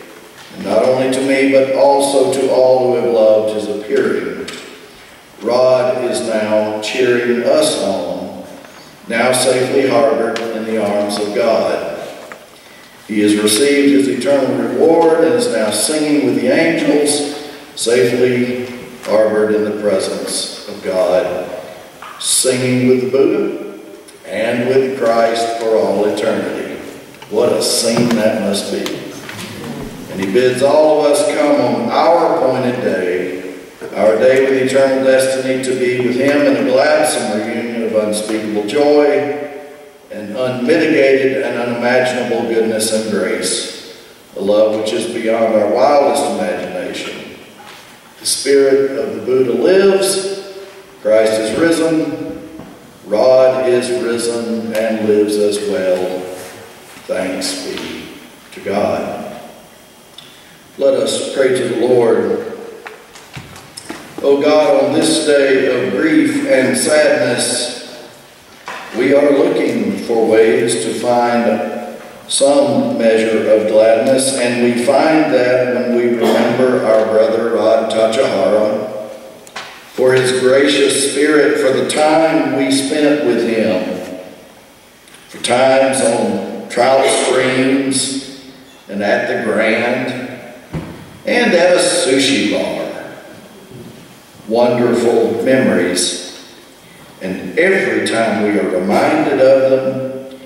Speaker 2: And not only to me, but also to all who have loved his appearing. Rod is now cheering us on, now safely harbored in the arms of God. He has received his eternal reward and is now singing with the angels, safely harbored in the presence of God, singing with the Buddha and with Christ for all eternity. What a scene that must be. And he bids all of us come on our appointed day, our day with eternal destiny to be with him in a gladsome reunion of unspeakable joy and unmitigated and unimaginable goodness and grace, a love which is beyond our wildest imagination. The spirit of the Buddha lives, Christ is risen, Rod is risen and lives as well. Thanks be to God. Let us pray to the Lord. O God, on this day of grief and sadness, we are looking for ways to find some measure of gladness, and we find that when we remember our brother Rod Tochihara, for his gracious spirit, for the time we spent with him, for times on trout streams and at the Grand and at a sushi bar. Wonderful memories. And every time we are reminded of them,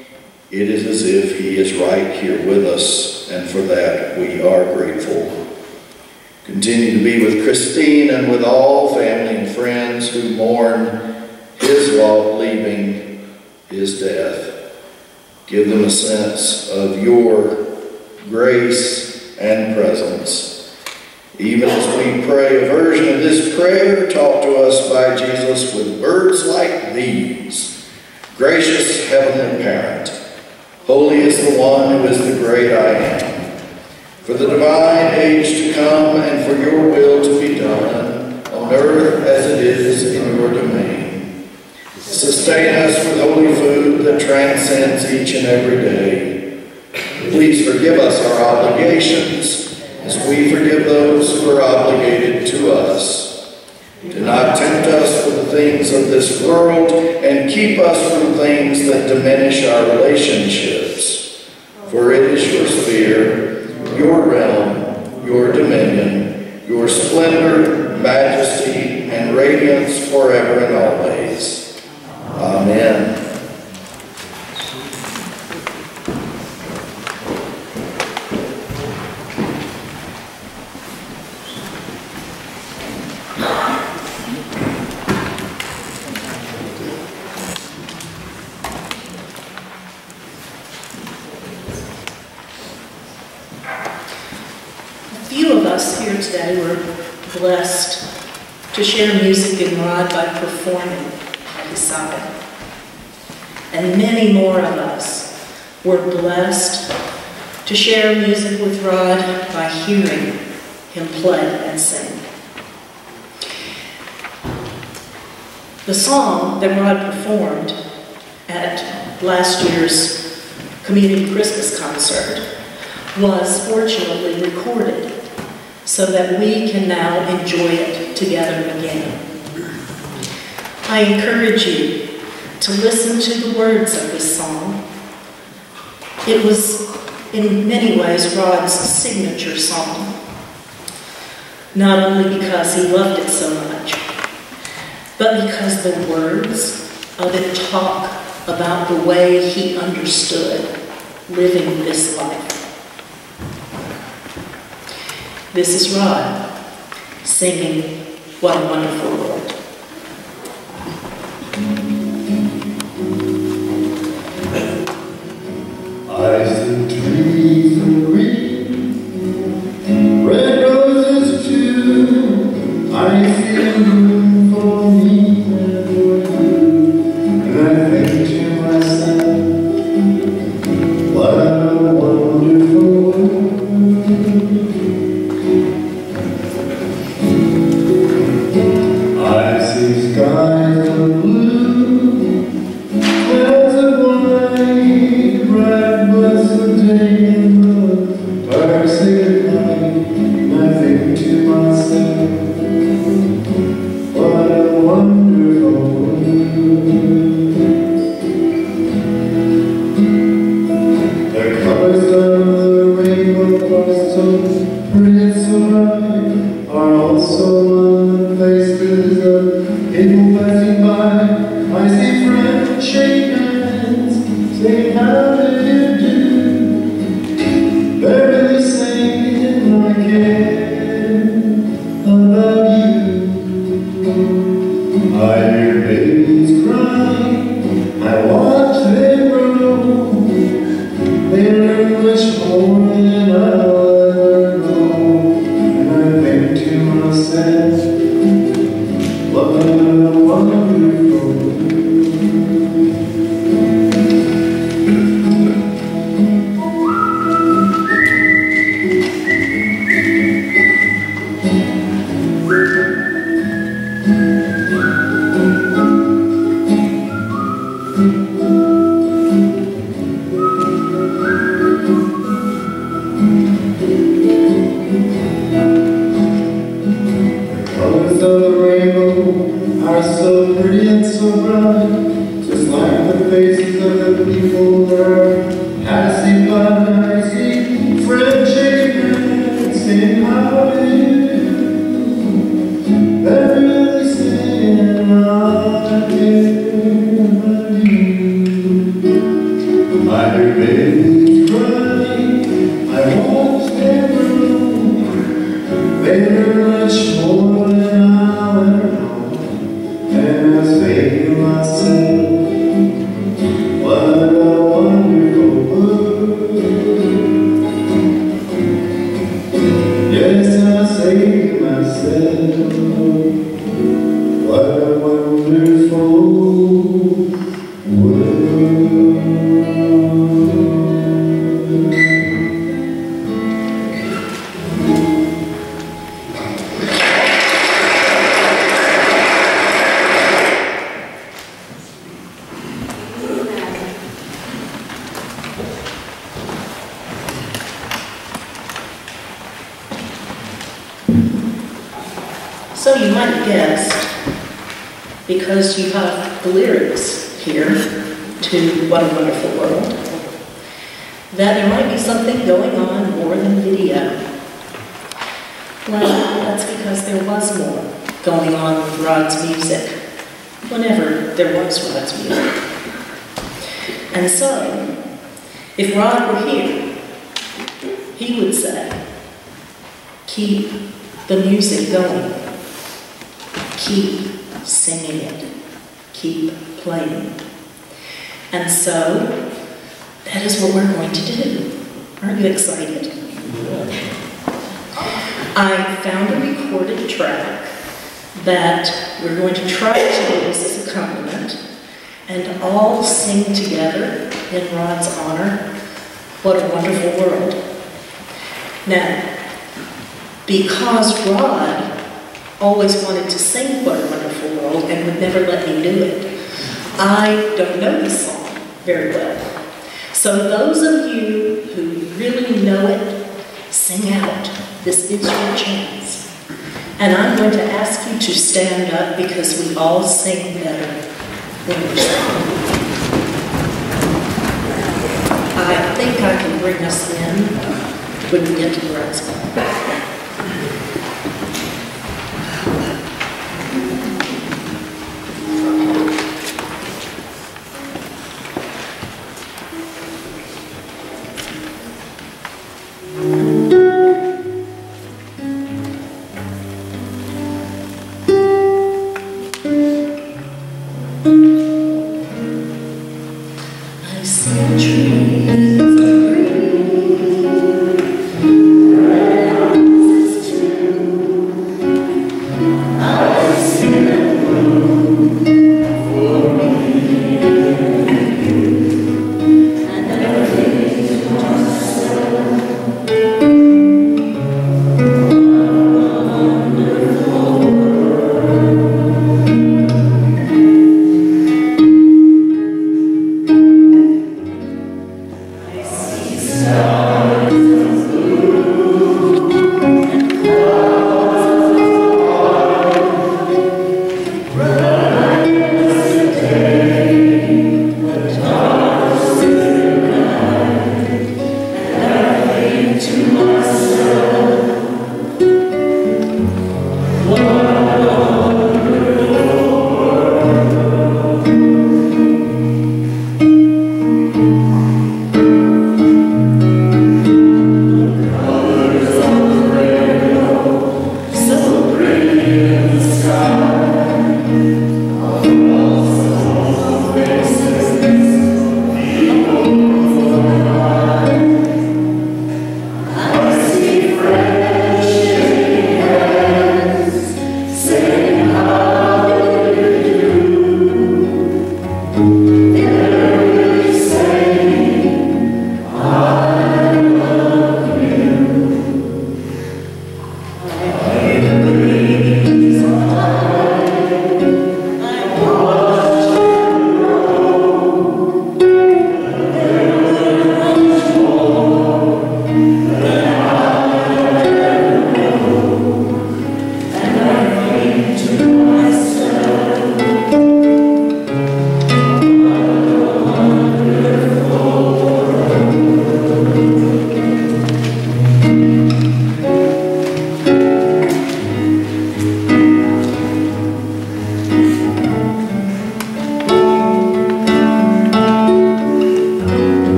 Speaker 2: it is as if he is right here with us, and for that we are grateful. Continue to be with Christine and with all family and friends who mourn his love leaving his death. Give them a sense of your grace and presence. Even as we pray a version of this prayer taught to us by Jesus with words like these. Gracious Heavenly Parent, holy is the one who is the great I am for the divine age to come and for your will to be done on earth as it is in your domain. Sustain us with holy food that transcends each and every day. Please forgive us our obligations as we forgive those who are obligated to us. Do not tempt us with the things of this world and keep us from things that diminish our relationships. For it is your realm, your dominion, your splendor, majesty, and radiance forever and always. Amen.
Speaker 4: A few of us here today were blessed to share music in Rod by performing at his side. And many more of us were blessed to share music with Rod by hearing him play and sing. The song that Rod performed at last year's Community Christmas concert was fortunately recorded so that we can now enjoy it together again. I encourage you to listen to the words of this song. It was in many ways Rod's signature song, not only because he loved it so much, but because the words of it talk about the way he understood living this life. This is Rod singing What a Wonderful World. Because you have the lyrics here to What a Wonderful World,
Speaker 3: that there might be something going on more than video. Well, that's because there was more going on with Rod's music, whenever there was Rod's music. And so, if Rod were here, he would say, keep the music going, keep singing it, keep playing. And so, that is what we're going to do. Aren't you excited? I found a recorded track that we're going to try to use as accompaniment and all sing together in Rod's honor. What a wonderful world. Now, because Rod always wanted to sing What a Wonderful World and would never let me do it, I don't know this song very well. So those of you who really know it, sing out. This is your chance. And I'm going to ask you to stand up because we all sing better than we sing. I think I can bring us in when we get to the spot. Thank you.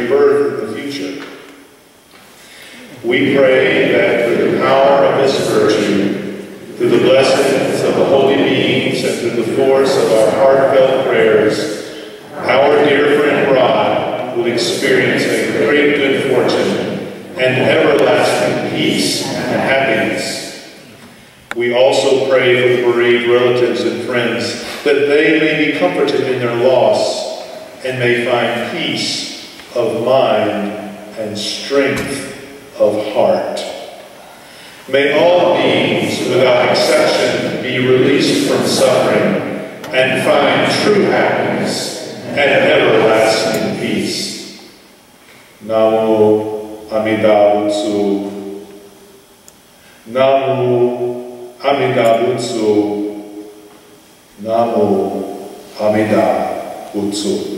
Speaker 5: Rebirth in the future. We pray that through the power of this virtue, through the blessings of the holy beings, and through the force of our heartfelt prayers, our dear friend Rod will experience a great good fortune and everlasting peace and happiness. We also pray for bereaved relatives and friends that they may be comforted in their loss and may find peace of mind and strength of heart. May all beings, without exception, be released from suffering and find true happiness and everlasting peace. Namo Amida Butsu. Namo Amida Butsu. Namo Amida Butsu.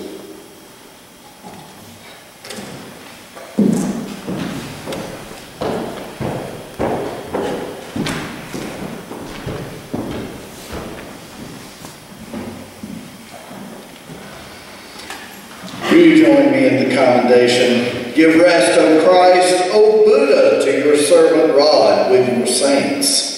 Speaker 2: You join me in. Give rest, O Christ, O Buddha, to your servant Rod with your saints.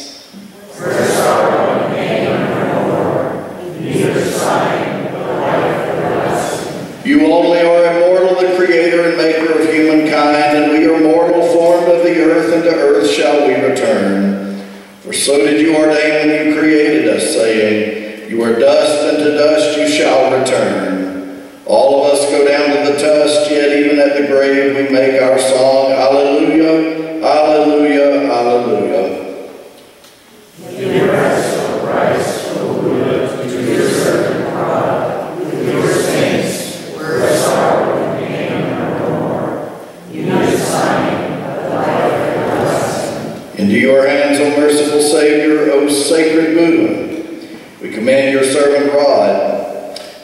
Speaker 2: You only are immortal, the creator and maker of humankind, and we are mortal, formed of the earth, and to earth shall we return. For so did you ordain when you created us, saying, You are dust, and to dust you shall return. All of us go down to the dust, yet even at the grave we make our song, Alleluia, Alleluia, Alleluia. Your saints, where we are. Into your hands, O merciful Savior, O sacred Buddha, we commend your servant Rod.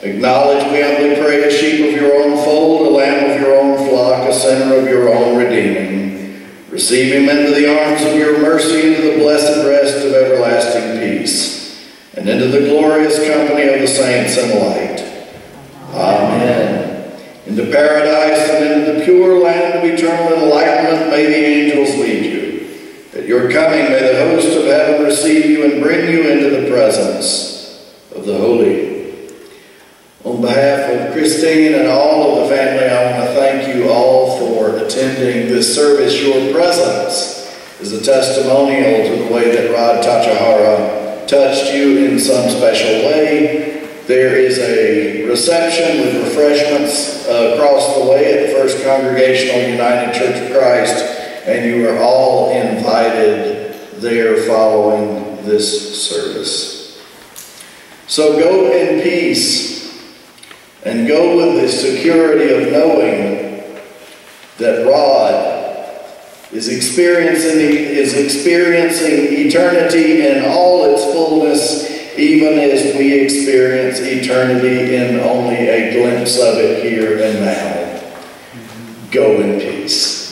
Speaker 2: Acknowledge, we humbly pray, a sheep of your own fold, a lamb of your own flock, a sinner of your own redeeming. Receive him into the arms of your mercy, into the blessed rest of everlasting peace, and into the glorious company of the saints in light. Amen. Into paradise and into the pure land of eternal enlightenment may the angels lead you. At your coming, may the host of heaven receive you and bring you into the presence of the holy. On behalf of Christine and all of the family, I want to thank you all for attending this service. Your presence is a testimonial to the way that Rod Tochihara touched you in some special way. There is a reception with refreshments across the way at First Congregational United Church of Christ, and you are all invited there following this service. So go in peace and go with the security of knowing that Rod is experiencing, is experiencing eternity in all its fullness, even as we experience eternity in only a glimpse of it here and now. Go in peace.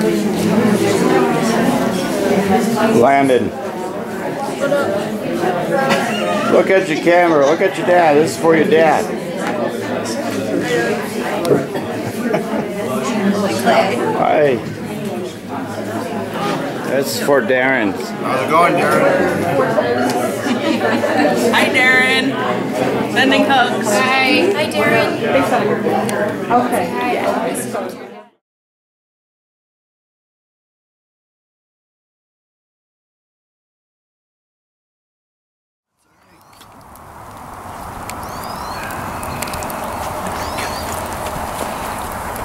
Speaker 2: Amen. [LAUGHS]
Speaker 9: Landon. Look at your camera. Look at your dad. This is for your dad. [LAUGHS] Hi. That's for Darren.
Speaker 10: How's it going, Darren?
Speaker 11: Hi, Darren. Sending hugs.
Speaker 7: Hi. Hi, Darren.
Speaker 11: Okay.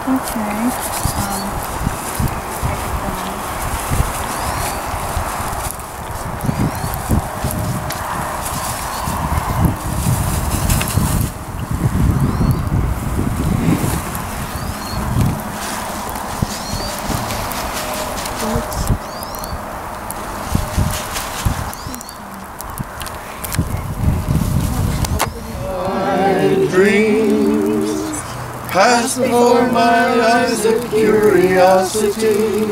Speaker 12: Okay. Um,
Speaker 13: just before my eyes of curiosity.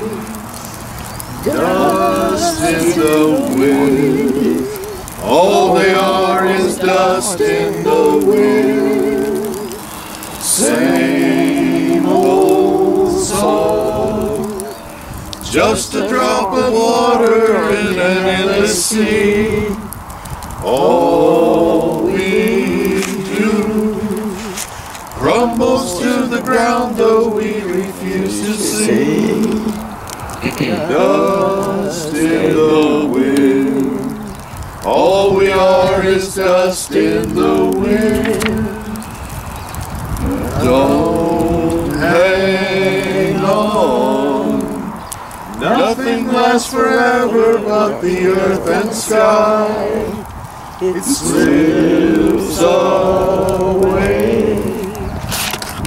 Speaker 13: And sky. It slips away.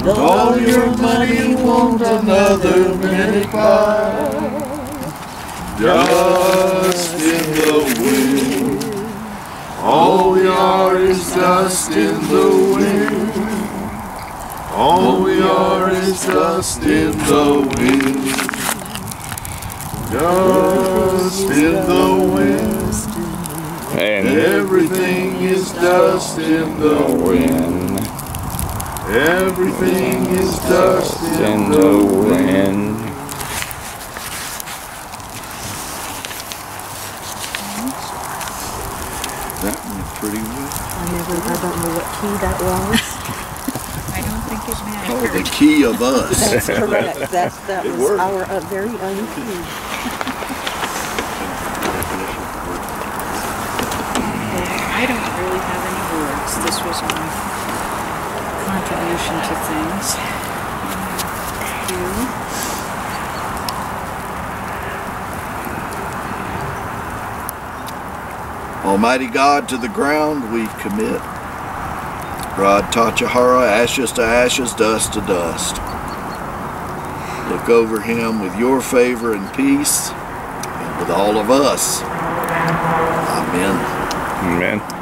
Speaker 13: All your money won't another minute buy. Dust in the wind. All we are is dust in the wind. All we are is dust in the wind. Dust in the wind.
Speaker 9: And
Speaker 13: Everything is dust in the wind. Everything is dust
Speaker 9: in the wind.
Speaker 13: That went pretty well.
Speaker 14: I never, I don't know what key that was.
Speaker 12: I don't think it matters.
Speaker 13: Oh, the key of us.
Speaker 14: That's correct. [LAUGHS] That, that
Speaker 13: It
Speaker 14: was
Speaker 13: worked.
Speaker 14: our uh, very own key.
Speaker 12: I don't really have any words. This was my contribution to things. You.
Speaker 13: Almighty God, to the ground we commit. Rod Tochihara, ashes to ashes, dust to dust. Look over him with your favor and peace, and with all of us. Amen.
Speaker 9: Amen.